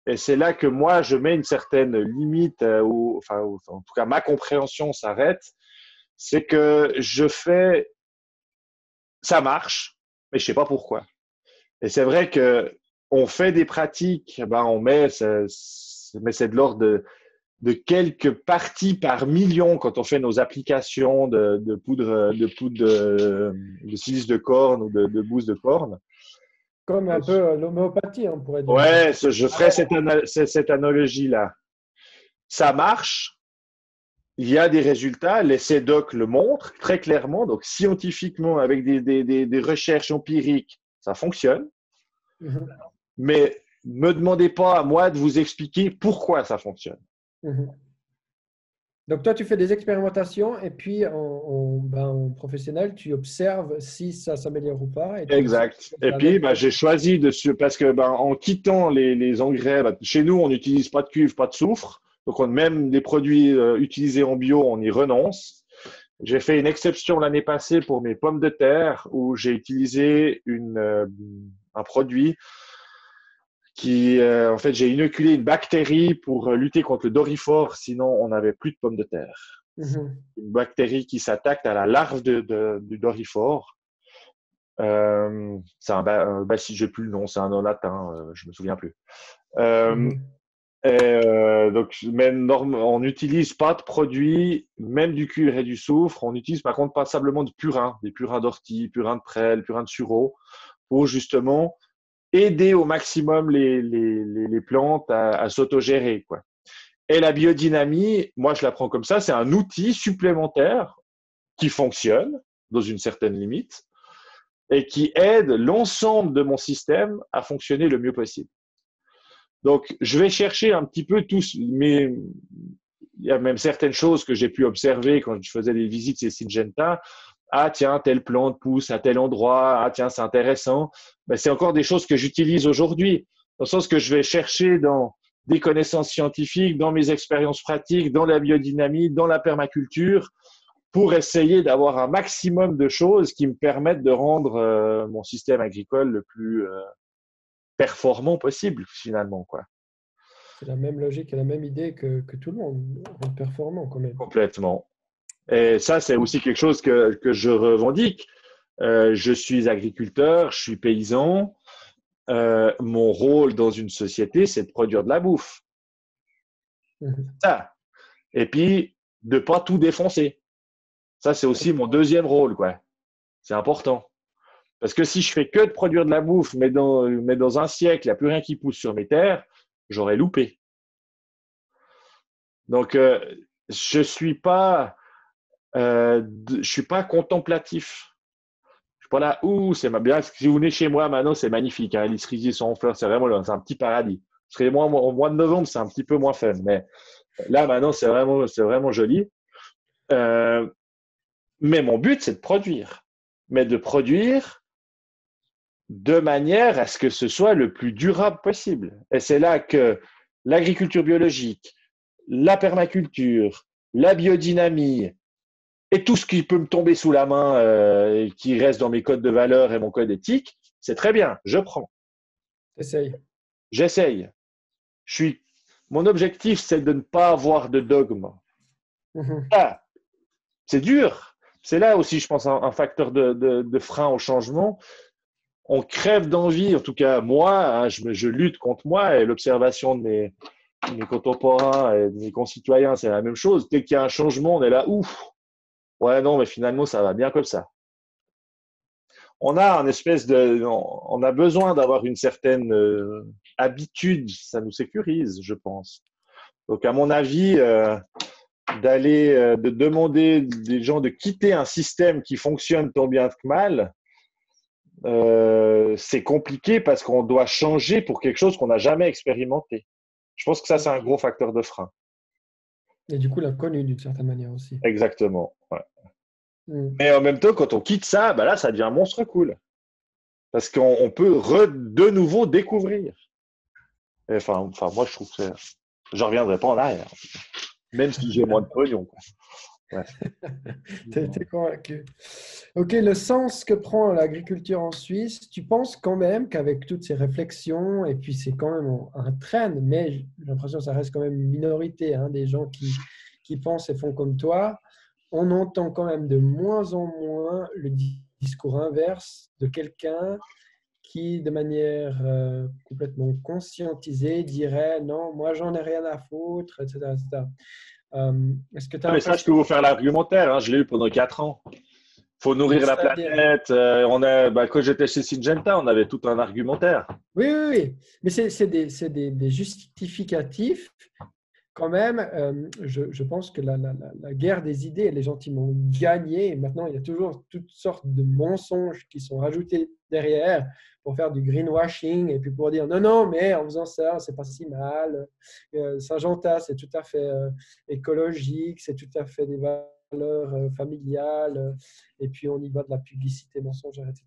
et c'est là que moi je mets une certaine limite, euh, ou enfin, en tout cas ma compréhension s'arrête, c'est que je fais, ça marche, mais je sais pas pourquoi. Et c'est vrai que on fait des pratiques, ben on met, mais c'est de l'ordre de, de, quelques parties par million quand on fait nos applications de, de poudre, de poudre de, de silice de corne ou de, de bouse de corne. Comme un peu l'homéopathie, on pourrait dire. Ouais, je ferai cette, cette analogie-là. Ça marche, il y a des résultats, les CEDOC le montrent très clairement, donc scientifiquement, avec des, des, des, recherches empiriques, ça fonctionne. Mhm. Mais ne me demandez pas à moi de vous expliquer pourquoi ça fonctionne. Mhm. Donc toi, tu fais des expérimentations et puis en, ben, professionnel, tu observes si ça s'améliore ou pas. exact. Et puis, ben, j'ai choisi de parce que ben, en quittant les, les engrais, ben, chez nous, on n'utilise pas de cuivre, pas de soufre. Donc, même les produits euh, utilisés en bio, on y renonce. J'ai fait une exception l'année passée pour mes pommes de terre où j'ai utilisé une, euh, un produit qui, euh, en fait, j'ai inoculé une bactérie pour lutter contre le dorifort, sinon on n'avait plus de pommes de terre. Mhm. Une bactérie qui s'attaque à la larve de, du dorifort. Euh, c'est un, bah, si j'ai plus le nom, c'est un nom latin, euh, je me souviens plus. Euh, mhm. Et, donc, même on n'utilise pas de produits, même du cuir et du soufre. On utilise par contre passablement de purin, des purins d'ortie, purins de prêle, purins de sureau, pour justement aider au maximum les, plantes à, à s'autogérer. Quoi. Et la biodynamie, moi je la prends comme ça, c'est un outil supplémentaire qui fonctionne dans une certaine limite et qui aide l'ensemble de mon système à fonctionner le mieux possible. Donc, je vais chercher un petit peu tous, mais il y a même certaines choses que j'ai pu observer quand je faisais des visites chez Syngenta. Ah, tiens, telle plante pousse à tel endroit. Ah, tiens, c'est intéressant. Ben, c'est encore des choses que j'utilise aujourd'hui. Dans le sens que je vais chercher dans des connaissances scientifiques, dans mes expériences pratiques, dans la biodynamie, dans la permaculture, pour essayer d'avoir un maximum de choses qui me permettent de rendre euh, mon système agricole le plus euh, performant possible, finalement. Quoi. C'est la même logique et la même idée que, que tout le monde, rendre performant quand même. Complètement. Et ça, c'est aussi quelque chose que, que je revendique. Euh, je suis agriculteur, je suis paysan. Euh, mon rôle dans une société, c'est de produire de la bouffe. Mhm. Ça. Et puis, de pas tout défoncer. Ça, c'est aussi mon deuxième rôle, quoi. C'est important. Parce que si je fais que de produire de la bouffe, mais dans, un siècle, il n'y a plus rien qui pousse sur mes terres, j'aurais loupé. Donc, euh, je suis pas, euh, je suis pas contemplatif voilà, ouh, c'est bien. Si vous venez chez moi maintenant, c'est magnifique. Hein, les cerisiers sont en fleurs, c'est vraiment un petit paradis. Parce moi, au mois de novembre, c'est un petit peu moins fun. Mais là, maintenant, c'est vraiment, vraiment joli. Euh, mais mon but, c'est de produire. Mais de produire de manière à ce que ce soit le plus durable possible. Et c'est là que l'agriculture biologique, la permaculture, la biodynamie, et tout ce qui peut me tomber sous la main euh, et qui reste dans mes codes de valeur et mon code éthique, c'est très bien, je prends. Essaye. J'essaye. Je suis. Mon objectif, c'est de ne pas avoir de dogme. Mhm. Ah, c'est dur. C'est là aussi, je pense, un, facteur de, frein au changement. On crève d'envie, en tout cas moi, hein, je, lutte contre moi et l'observation de mes, contemporains et de mes concitoyens, c'est la même chose. Dès qu'il y a un changement, on est là, ouf, Ouais, non, mais finalement, ça va bien comme ça. On a un espèce de, on a besoin d'avoir une certaine euh, habitude, ça nous sécurise, je pense. Donc, à mon avis, euh, d'aller, euh, de demander des gens de quitter un système qui fonctionne tant bien que mal, c'est compliqué parce qu'on doit changer pour quelque chose qu'on n'a jamais expérimenté. Je pense que ça, c'est un gros facteur de frein. Et du coup, l'inconnu d'une certaine manière aussi. Exactement. Mm. Mais en même temps, quand on quitte ça, bah là, ça devient un monstre cool. Parce qu'on peut de nouveau découvrir. enfin, enfin, moi, je trouve que je ne reviendrai pas en arrière. Même si j'ai moins de pognon. Ouais. [laughs] T'es convaincu. Ok, le sens que prend l'agriculture en Suisse, tu penses quand même qu'avec toutes ces réflexions, et puis c'est quand même un trend, mais j'ai l'impression que ça reste quand même une minorité, hein, des gens qui, qui pensent et font comme toi, on entend quand même de moins en moins le discours inverse de quelqu'un qui, de manière euh, complètement conscientisée, dirait non, moi j'en ai rien à foutre, etc. Euh, est-ce que as ça, je peux vous faire l'argumentaire. Hein, je l'ai eu pendant quatre ans. Il faut nourrir la planète. Euh, on a, bah, quand j'étais chez Syngenta, on avait tout un argumentaire. Oui, oui, oui. Mais c'est des, des, des, justificatifs quand même, euh, je, pense que la, guerre des idées, elle est gentiment gagnée. Et maintenant, il y a toujours toutes sortes de mensonges qui sont rajoutés derrière pour faire du greenwashing et puis pour dire non, non, mais en faisant ça, c'est pas si mal. Euh, Saint-Genta, c'est tout à fait euh, écologique, c'est tout à fait des valeurs familiales. et puis, on y va de la publicité mensongère, etc.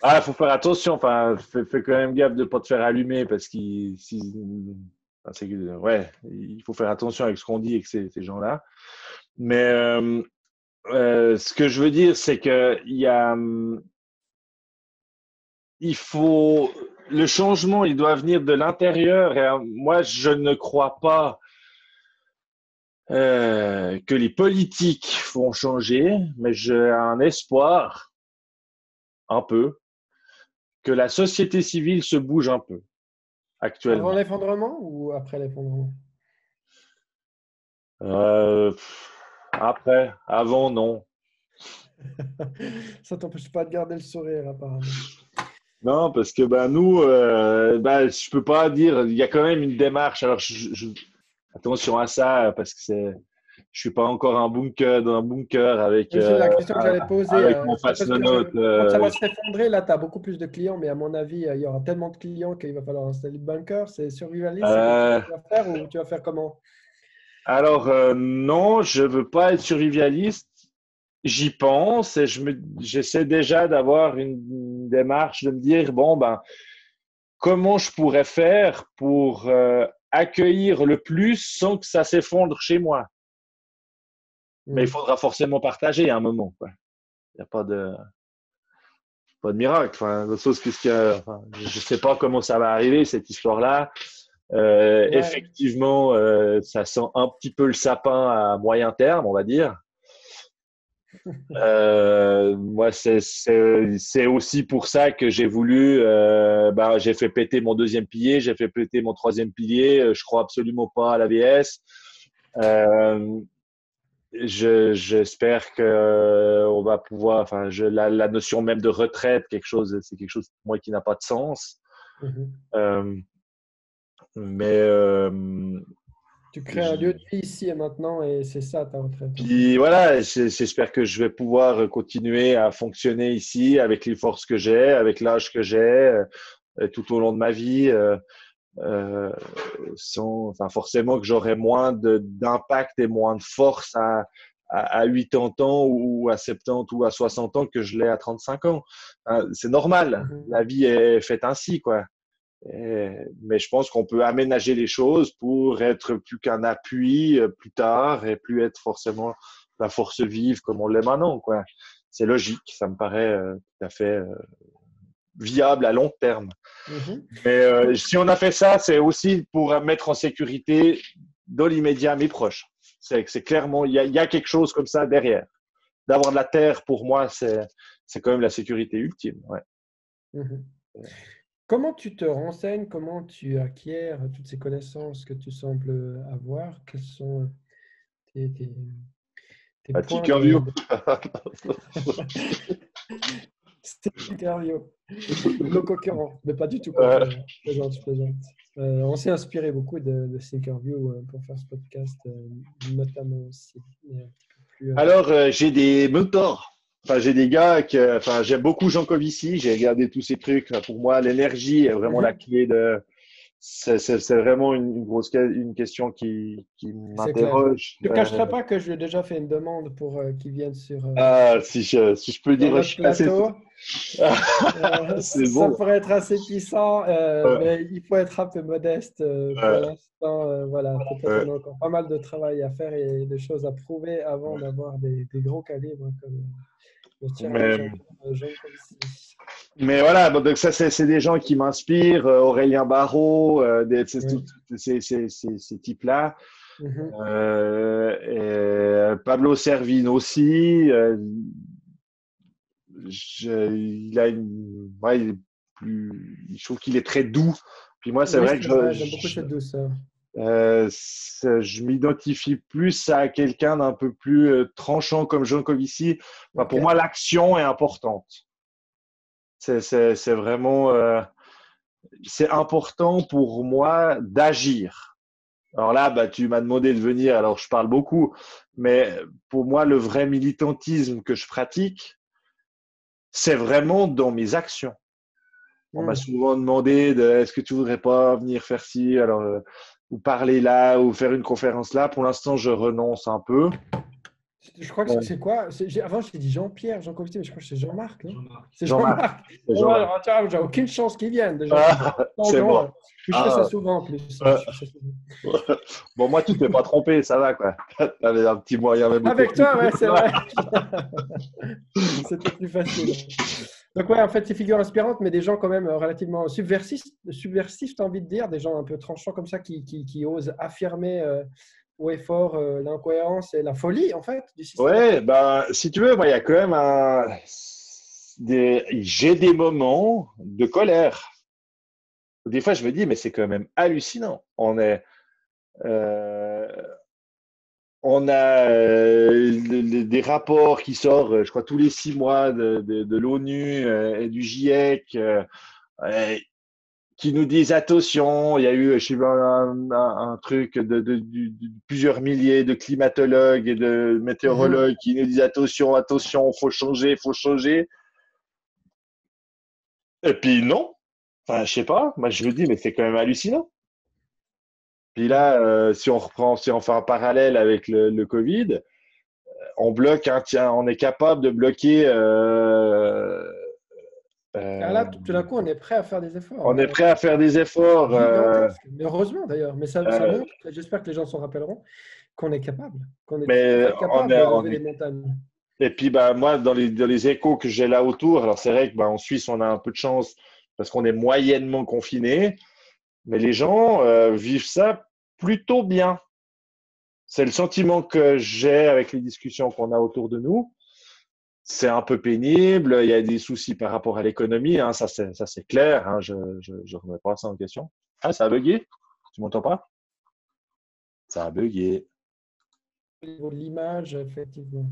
Ah, il faut faire attention. Enfin, fais, quand même gaffe de ne pas te faire allumer parce ouais, il faut faire attention avec ce qu'on dit avec ces, gens-là. Mais euh, euh, ce que je veux dire, c'est que il y a, il faut, le changement, il doit venir de l'intérieur. Euh, moi, je ne crois pas que les politiques vont changer, mais j'ai un espoir, un peu, que la société civile se bouge un peu actuellement. Avant l'effondrement ou après l'effondrement? Euh, Après, avant, non. [laughs] Ça t'empêche pas de garder le sourire, apparemment. Non, parce que ben, nous, euh, ben, je peux pas dire, il y a quand même une démarche. Alors, je, attention à ça, parce que c'est, je suis pas encore un bunker dans un bunker avec, c'est la question que j'allais poser, avec euh, mon note. ça va s'effondrer, là, tu as beaucoup plus de clients, mais à mon avis, il y aura tellement de clients qu'il va falloir installer le bunker. C'est survivaliste euh... tu vas faire ou tu vas faire comment? Alors, euh, non, je veux pas être survivaliste. J'y pense et je me, j'essaie déjà d'avoir une, démarche de me dire, bon, ben, comment je pourrais faire pour euh, accueillir le plus sans que ça s'effondre chez moi? Mais il mm. faudra forcément partager à un moment. Il n'y a pas de, pas de miracle. Enfin, je ne sais pas comment ça va arriver, cette histoire-là. Euh, effectivement, euh, ça sent un petit peu le sapin à moyen terme, on va dire. [laughs] Euh, moi, c'est aussi pour ça que j'ai voulu. bah, j'ai fait péter mon deuxième pilier, j'ai fait péter mon troisième pilier. Je crois absolument pas à l'ABS j'espère que euh, on va pouvoir, enfin, je, la, la, notion même de retraite, quelque chose, c'est quelque chose pour moi qui n'a pas de sens. Mm-hmm. euh, mais euh, tu crées un lieu de vie ici et maintenant, et c'est ça ta retraite. Puis voilà, j'espère que je vais pouvoir continuer à fonctionner ici avec les forces que j'ai, avec l'âge que j'ai, tout au long de ma vie. Euh, sont, enfin forcément que j'aurai moins d'impact et moins de force à, à, 80 ans ou à 70 ou à 60 ans que je l'ai à 35 ans. Hein, c'est normal, mhm. la vie est faite ainsi, quoi. mais je pense qu'on peut aménager les choses pour être plus qu'un appui euh, plus tard et plus être forcément la force vive comme on l'est maintenant, quoi. C'est logique, ça me paraît euh, tout à fait viable à long terme. Mhm. Mais euh, si on a fait ça, c'est aussi pour mettre en sécurité dans l'immédiat mes proches. C'est clairement, il y, a, quelque chose comme ça derrière. D'avoir de la terre, pour moi, c'est quand même la sécurité ultime. Ouais. Mhm. Comment tu te renseignes, comment tu acquiers toutes ces connaissances que tu sembles avoir? Quels sont tes, tes, tes points de... [laughs] [laughs] C'était interview. [laughs] Nos concurrents, mais pas du tout. Je plaisante, je plaisante. Euh, on s'est inspiré beaucoup de, de euh, pour faire ce podcast, euh, notamment aussi. Plus, Alors, j'ai des mentors. Enfin, j'ai des gars que, enfin, j'aime beaucoup Jean Covici. J'ai regardé tous ces trucs. Pour moi, l'énergie est vraiment mhm. la clé de, c'est vraiment une, grosse une question qui, qui m'interroge. Je ne te cacherai pas que j'ai déjà fait une demande pour euh, qu'ils viennent sur. Euh, ah, si je, si je peux dire, je suis assez... [laughs] euh, Ça pourrait être assez puissant, euh, mais il faut être un peu modeste pour l'instant. voilà, peut-être qu'on a encore pas mal de travail à faire et des choses à prouver avant d'avoir des, des, gros calibres comme. Mais... Voilà, donc ça, c'est des gens qui m'inspirent. Euh, Aurélien Barrault, euh, ces, ces, ces, types-là. Mm-hmm. euh, Pablo Servine aussi. Euh, je, il a une, ouais, il est plus, je trouve qu'il est très doux. Puis moi, c'est vrai que j'aime beaucoup cette douceur. Euh, je m'identifie plus à quelqu'un d'un peu plus tranchant comme Jean Covici. Enfin, Pour moi, l'action est importante. C'est vraiment euh, c'est important pour moi d'agir. Alors là, bah, tu m'as demandé de venir, alors je parle beaucoup, mais pour moi, le vrai militantisme que je pratique, c'est vraiment dans mes actions. On m'a hmm. souvent demandé de, est-ce que tu voudrais pas venir faire ci, alors euh, ou parler là, ou faire une conférence là. Pour l'instant, je renonce un peu. Je crois que c'est quoi? Avant, je t'ai dit Jean-Pierre, Jean mais je crois que c'est Jean-Marc. c'est Jean-Marc. Jean J'ai aucune chance qu'il vienne déjà. Ah, c'est bon. Je fais ça ah. souvent en plus. [laughs] bon, moi, tu ne t'es pas trompé, ça va quoi. [laughs] Tu avais un petit moyen même. Avec toi, ouais, c'est vrai. [laughs] C'était plus facile. Donc, ouais, en fait, c'est figure inspirante, mais des gens quand même relativement subversifs, subversifs as envie de dire, des gens un peu tranchants comme ça qui, qui, osent affirmer euh, haut fort euh, l'incohérence et la folie, en fait, du système. Ouais, bah, si tu veux, il y a quand même un. Des... J'ai des moments de colère. Des fois, je me dis, mais c'est quand même hallucinant. On est. Euh, on a euh, des rapports qui sortent, euh, je crois, tous les six mois de, l'ONU euh, et du GIEC qui nous disent attention. Il y a eu, je sais pas, un, truc de, plusieurs milliers de climatologues et de météorologues qui nous disent attention, attention, faut changer, faut changer. Et puis non. Enfin, je sais pas. Moi, je me dis, mais c'est quand même hallucinant. Puis là, euh, si on reprend, si on fait un parallèle avec le, Covid, euh, on bloque, hein, tiens, on est capable de bloquer. Euh, ah, là, tout d'un coup, on est prêt à faire des efforts. On est prêt à faire des efforts. Mais heureusement d'ailleurs, mais ça, ça montre, j'espère que les gens s'en rappelleront, qu'on est capable. Qu'on est mais capable on est, de les montagnes. Et puis, bah, moi, dans les, dans les échos que j'ai là autour, alors c'est vrai qu'en bah, Suisse, on a un peu de chance parce qu'on est moyennement confiné. Mais les gens euh, vivent ça plutôt bien. C'est le sentiment que j'ai avec les discussions qu'on a autour de nous. C'est un peu pénible, il y a des soucis par rapport à l'économie, hein, ça c'est clair, hein, je ne remets pas ça en question. Ah, ça a bugué? Tu m'entends pas? Ça a bugué. L'image, effectivement.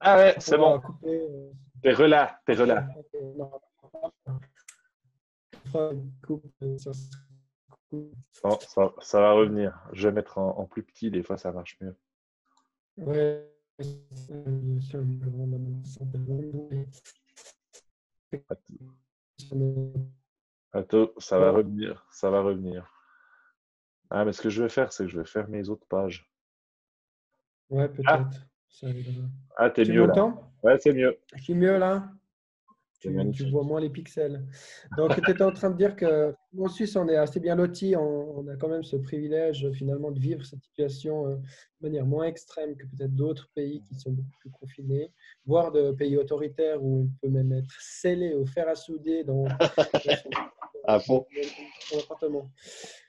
Ah ouais, c'est bon. Euh, t'es relà, t'es relà. Oh, ça, ça, va revenir. Je vais mettre en, plus petit, des fois ça marche mieux. Ouais. Attends, ça va revenir. Ça va revenir. Ah, mais ce que je vais faire, c'est que je vais faire mes autres pages. Ouais, peut-être. Ah, ah t'es mieux là. Ouais, c'est mieux. Suis mieux là. Tu, vois moins les pixels. Donc, tu étais en train de dire qu'en Suisse, on est assez bien loti. On, a quand même ce privilège finalement de vivre cette situation euh, de manière moins extrême que peut-être d'autres pays qui sont beaucoup plus confinés, voire de pays autoritaires où on peut même être scellé au fer à souder dans, [laughs] à fond. son appartement.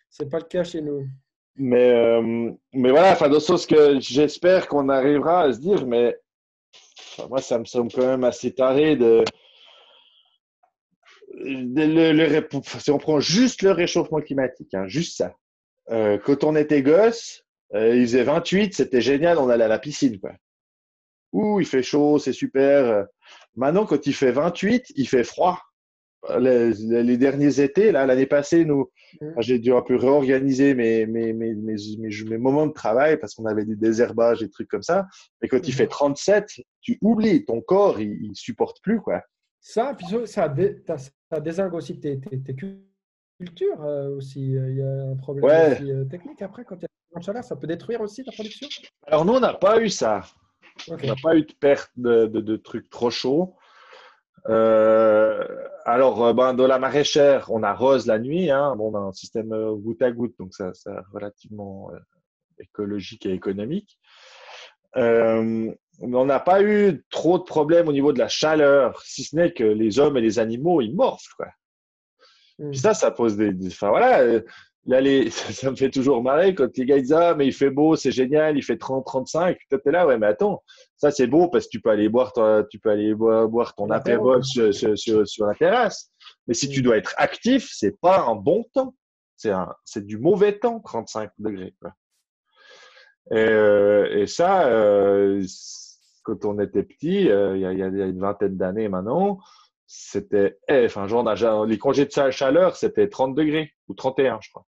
Ce n'est pas le cas chez nous. Mais, euh, mais voilà, enfin, de ce que j'espère qu'on arrivera à se dire, mais moi, ça me semble quand même assez taré de le, si on prend juste le réchauffement climatique, hein, juste ça. Euh, quand on était gosse, euh, il faisait 28, c'était génial, on allait à la piscine. Quoi. Ouh, il fait chaud, c'est super. Maintenant, quand il fait 28, il fait froid. Les, les derniers étés, là, l'année passée, nous, mmh. j'ai dû un peu réorganiser mes, mes, mes, mes, moments de travail parce qu'on avait des désherbages et des trucs comme ça. Et quand il mmh. fait 37, tu oublies, ton corps, il, il supporte plus, quoi. Ça, puis ça, ça désingue aussi tes, tes, cultures euh, aussi. Euh, il y a un problème aussi, euh, technique après quand il y a de chaleur, ça peut détruire aussi ta production? Alors nous, on n'a pas eu ça. On n'a pas eu de perte de, de, trucs trop chauds. alors, ben, dans la maraîchère, on arrose la nuit. Hein. Bon, on a un système goutte à goutte, donc ça, c'est relativement écologique et économique. Euh, on n'a pas eu trop de problèmes au niveau de la chaleur, si ce n'est que les hommes et les animaux, ils morflent. Quoi. Mm. Puis ça, ça pose des. enfin, voilà, euh, là, les, [laughs] ça me fait toujours marrer quand les gars disent Ah, mais il fait beau, c'est génial, il fait 30, 35. Toi, tu es là, ouais, mais attends, ça, c'est beau parce que tu peux aller boire, ton, tu peux aller boire, ton apéro sur, sur, la terrasse. Mais si tu mm. dois être actif, c'est pas un bon temps. C'est du mauvais temps, 35 degrés. Quoi. Et, euh, et ça, euh, quand on était petit, euh, il, y a, une vingtaine d'années maintenant, c'était, eh, enfin, genre, les congés de chaleur, c'était 30 degrés ou 31, je crois.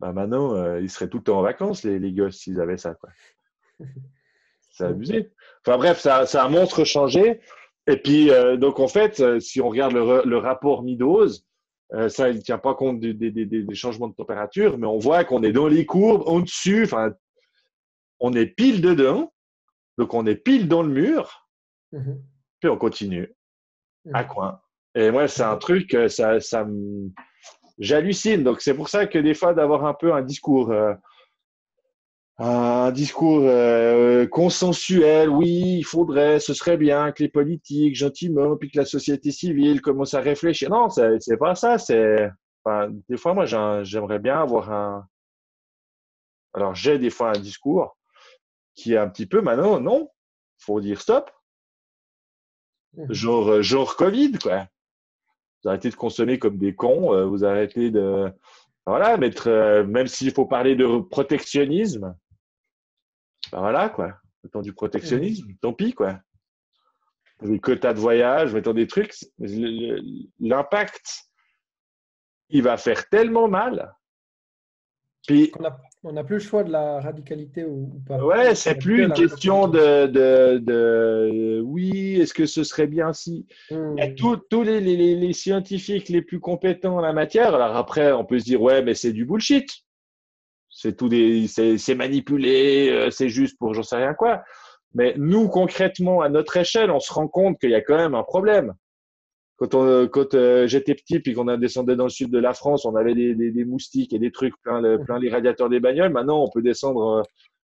Bah, maintenant, euh, ils seraient tout le temps en vacances, les, les gosses, s'ils avaient ça. Quoi. [laughs] C'est abusé. Enfin bref, ça, ça a monstre changé. Et puis, euh, donc en fait, si on regarde le, le rapport mi-dose, ça, il ne tient pas compte des, des, des, changements de température, mais on voit qu'on est dans les courbes, au-dessus, enfin, on est pile dedans. Donc, on est pile dans le mur, mmh puis on continue mmh à coin. Et moi, c'est un truc, euh, ça, ça me... j'hallucine. Donc, c'est pour ça que des fois, d'avoir un peu un discours euh, un discours euh, consensuel, oui, il faudrait, ce serait bien que les politiques, gentiment, puis que la société civile commence à réfléchir. Non, c'est pas ça. C'est, des fois, moi, j'aimerais bien avoir un. Alors, j'ai des fois un discours qui est un petit peu, maintenant, non, faut dire stop. Genre, euh, genre Covid, quoi. Vous arrêtez de consommer comme des cons, euh, vous arrêtez de. Voilà, mettre, même s'il faut parler de protectionnisme, ben voilà, quoi. Mettons du protectionnisme, tant pis, quoi. Des quotas de voyage, mettons des trucs. L'impact, il va faire tellement mal. Puis, on n'a plus le choix de la radicalité ou, pas. Ouais, c'est plus une question de, de, de, oui, est-ce que ce serait bien si? Il y a hmm. tous les, les, les, scientifiques les plus compétents en la matière. Alors après, on peut se dire, ouais, mais c'est du bullshit. C'est tout des, c'est manipulé, euh, c'est juste pour j'en sais rien quoi. Mais nous, concrètement, à notre échelle, on se rend compte qu'il y a quand même un problème. Quand, on, euh, j'étais petit, puis qu'on a descendu dans le sud de la France, on avait des, moustiques et des trucs plein, le, plein les radiateurs des bagnoles. Maintenant, on peut descendre euh,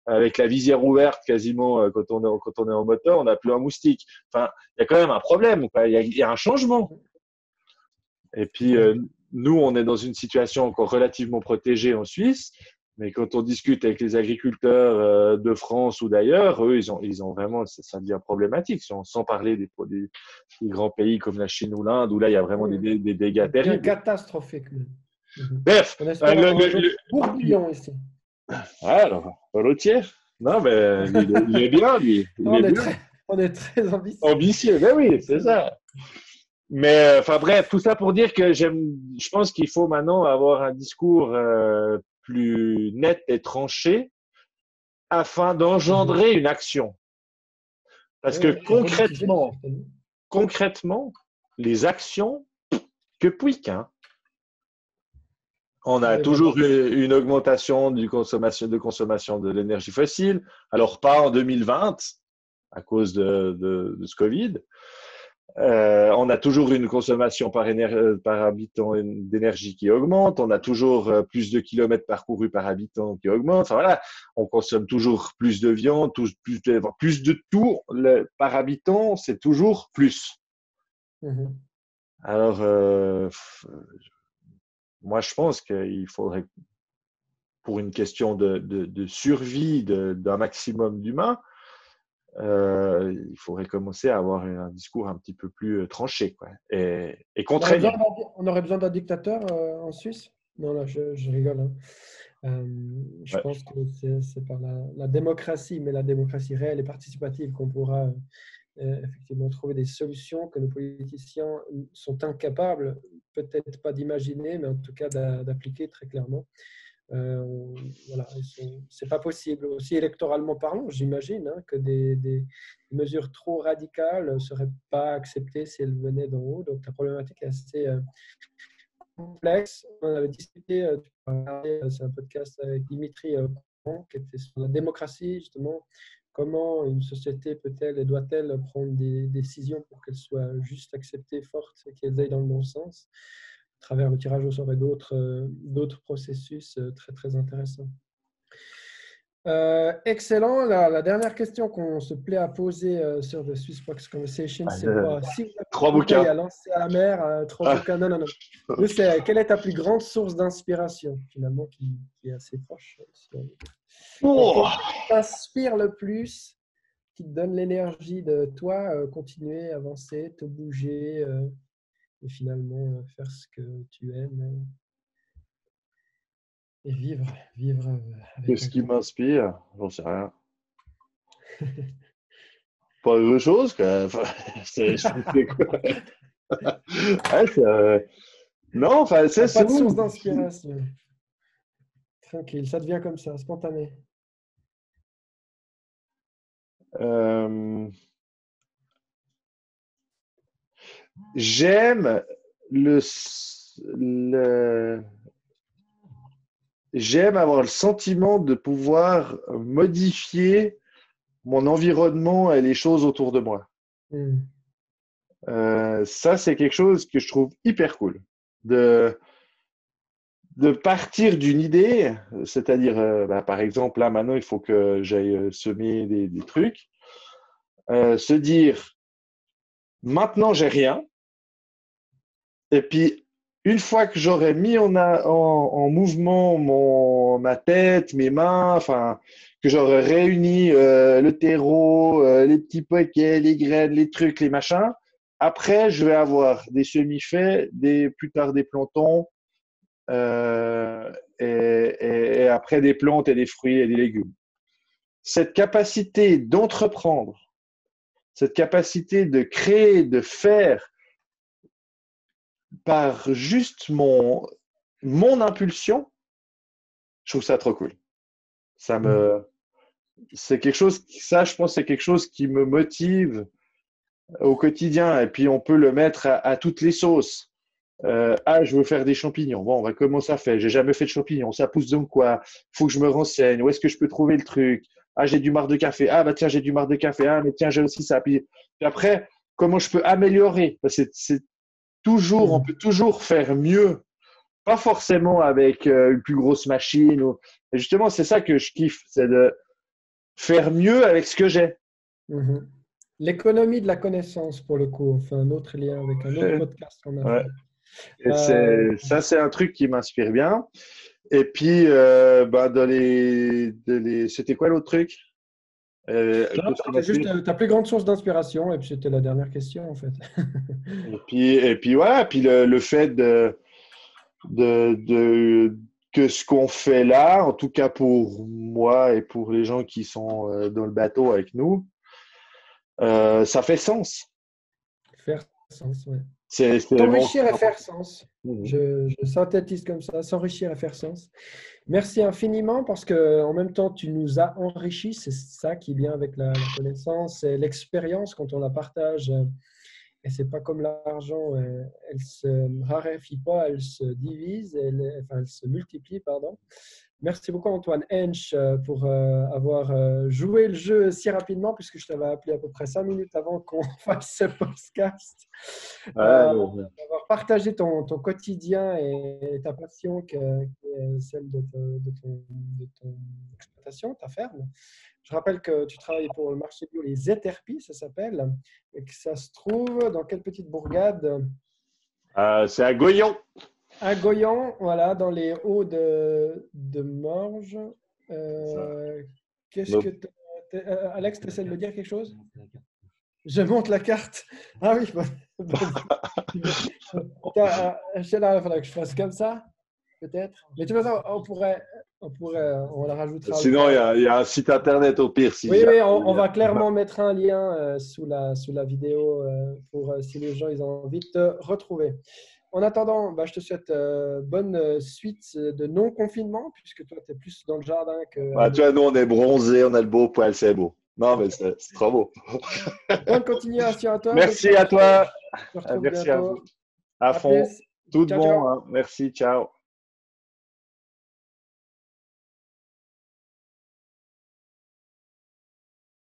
avec la visière ouverte quasiment quand on est, quand on est en moteur, on n'a plus un moustique. Enfin, il y a quand même un problème. Il y a un changement. Et puis, nous, on est dans une situation encore relativement protégée en Suisse. Mais quand on discute avec les agriculteurs euh, de France ou d'ailleurs, eux, ils ont, ils ont vraiment, ça, devient problématique. Sans, parler des, des, grands pays comme la Chine ou l'Inde, où là, il y a vraiment des, des, des dégâts terribles. catastrophique. Mhm. Bref, on euh, le, le, ici. Ah, alors, l'autre. Non, mais il, est bien, lui. on, est Très, on, est Très, ambitieux. Ambitieux, ben oui, c'est ça. Mais euh, enfin bref, tout ça pour dire que j'aime, je pense qu'il faut maintenant avoir un discours euh, plus net et tranché afin d'engendrer une action. Parce que concrètement, concrètement, les actions, que puis hein. On a toujours eu une augmentation du consommation, de consommation de l'énergie fossile. Alors, pas en 2020 à cause de, de, de ce Covid, euh, on a toujours une consommation par, euh, par habitant d'énergie qui augmente. On a toujours euh, plus de kilomètres parcourus par habitant qui augmente. Enfin voilà, on consomme toujours plus de viande, plus, de, plus de tout par habitant, c'est toujours plus. Mmh Alors, moi, je pense qu'il faudrait, pour une question de, de survie d'un maximum d'humains, euh, il faudrait commencer à avoir un discours un petit peu plus euh, tranché quoi, et, et contraignant. On aurait besoin d'un dictateur euh, en Suisse? Non, là, je, rigole. Hein. je pense que c'est par la, démocratie, mais la démocratie réelle et participative qu'on pourra effectivement trouver des solutions que nos politiciens sont incapables, peut-être pas d'imaginer, mais en tout cas d'appliquer très clairement. Euh, voilà, c'est pas possible. Aussi électoralement parlant, j'imagine hein, que des, mesures trop radicales ne seraient pas acceptées si elles venaient d'en haut. Donc la problématique est assez euh, complexe. On avait discuté, euh, c'est un podcast avec Dimitri qui était sur la démocratie, justement. Comment une société peut-elle et doit-elle prendre des décisions pour qu'elles soient juste acceptées, fortes et qu'elles aillent dans le bon sens? Travers le tirage au sort et d'autres euh, processus euh, très, très intéressants. Euh, excellent. La, dernière question qu'on se plaît à poser sur The Swissbox Conversation, c'est quoi? Si vous avez trois bouquins à lancer à la mer, trois ah. bouquins. Non, non, non. [laughs] c'est quelle est ta plus grande source d'inspiration, finalement, qui, est assez proche oh. Qui t'inspire le plus, qui te donne l'énergie de toi continuer, avancer, te bouger et finalement euh, faire ce que tu aimes euh, et vivre, vivre euh, Qu'est-ce qui m'inspire J'en sais rien. [laughs] Pas grand chose, quoi. [laughs] c'est, quoi? [laughs] Non, enfin, c'est Pas de source d'inspiration. Tranquille, ça devient comme ça, spontané. Euh... J'aime le, j'aime avoir le sentiment de pouvoir modifier mon environnement et les choses autour de moi. Hmm. Euh, ça, c'est quelque chose que je trouve hyper cool. De, de partir d'une idée, c'est-à-dire, euh, bah, par exemple, là maintenant, il faut que j'aille euh, semer des, des trucs, euh, se dire, maintenant, j'ai rien, et puis, une fois que j'aurai mis en, mouvement mon, ma tête, mes mains, enfin, que j'aurai réuni euh, le terreau, euh, les petits paquets, les graines, les trucs, les machins, après, je vais avoir des semi-faits, des, plus tard des plantons, euh, et après des plantes et des fruits et des légumes. Cette capacité d'entreprendre, cette capacité de créer, de faire par juste mon, mon impulsion, je trouve ça trop cool. Ça me, c'est quelque chose, ça, je pense, c'est quelque chose qui me motive au quotidien. Et puis, on peut le mettre à, à toutes les sauces. Euh, ah, je veux faire des champignons. Bon, bah, comment ça fait? J'ai jamais fait de champignons. Ça pousse donc quoi? Faut que je me renseigne. Où est-ce que je peux trouver le truc? Ah, j'ai du marc de café. Ah, bah tiens, j'ai du marc de café. Ah, mais tiens, j'ai aussi ça. Puis, puis après, comment je peux améliorer? C'est toujours, on peut toujours faire mieux. Pas forcément avec euh, une plus grosse machine. Ou... Et justement, c'est ça que je kiffe, c'est de faire mieux avec ce que j'ai. Mhm. L'économie de la connaissance, pour le coup, on fait un autre lien avec un autre podcast qu'on a Ouais. fait. Euh, ça, c'est un truc qui m'inspire bien. Et puis, euh, bah, dans les, dans les- c'était quoi l'autre truc? Euh, c'était juste euh, ta plus grande source d'inspiration, et puis c'était la dernière question, en fait. Et puis, et puis voilà, puis le, le fait de, de, de- que ce qu'on fait là, en tout cas pour moi et pour les gens qui sont euh, dans le bateau avec nous, euh, ça fait sens. Faire sens, ouais. C'est, S'enrichir et faire sens. Mhm. Je, je synthétise comme ça, s'enrichir et faire sens. Merci infiniment parce que en même temps, tu nous as enrichis. C'est ça qui vient avec la, la connaissance et l'expérience quand on la partage. Et c'est pas comme l'argent, euh, elle se raréfie pas, elle se divise, elle, enfin, elle se multiplie, pardon. Merci beaucoup Antoine Hench euh, pour euh, avoir euh, joué le jeu si rapidement puisque je t'avais appelé à peu près cinq minutes avant qu'on [laughs] fasse ce podcast. Euh, ouais. d'avoir partagé ton, ton quotidien et ta passion qui est celle de, te- de ton, de ton exploitation, ta ferme. Je rappelle que tu travailles pour le marché bio Les Éterpies, ça s'appelle, et que ça se trouve dans quelle petite bourgade? Euh, c'est à Goyon. À Goyon, voilà, dans les hauts de, de Morges. Euh, Qu'est-ce que t'as- euh, Alex, tu essaies de me dire quelque chose? Je monte la carte. Ah oui. [laughs] euh, je là, il faudrait que je fasse comme ça, peut-être. Mais de toute façon, on pourrait, on pourrait, on la rajoutera. Sinon, il y, a, il y a un site internet au pire. Si Oui, oui, on, on va clairement [laughs] mettre un lien euh, sous, la, sous la vidéo euh, pour euh, si les gens ils ont envie de te retrouver. En attendant, bah, je te souhaite euh, bonne euh, suite de non-confinement, puisque toi, tu es plus dans le jardin que. Ah, tu vois, nous, on est bronzés, on a le beau poil, c'est beau. Non, mais c'est trop beau. [laughs] Bonne continuation à toi. Merci à toi. Merci à vous. À À fond. plus. Tout Ciao, bon. ciao. hein. Merci. Ciao.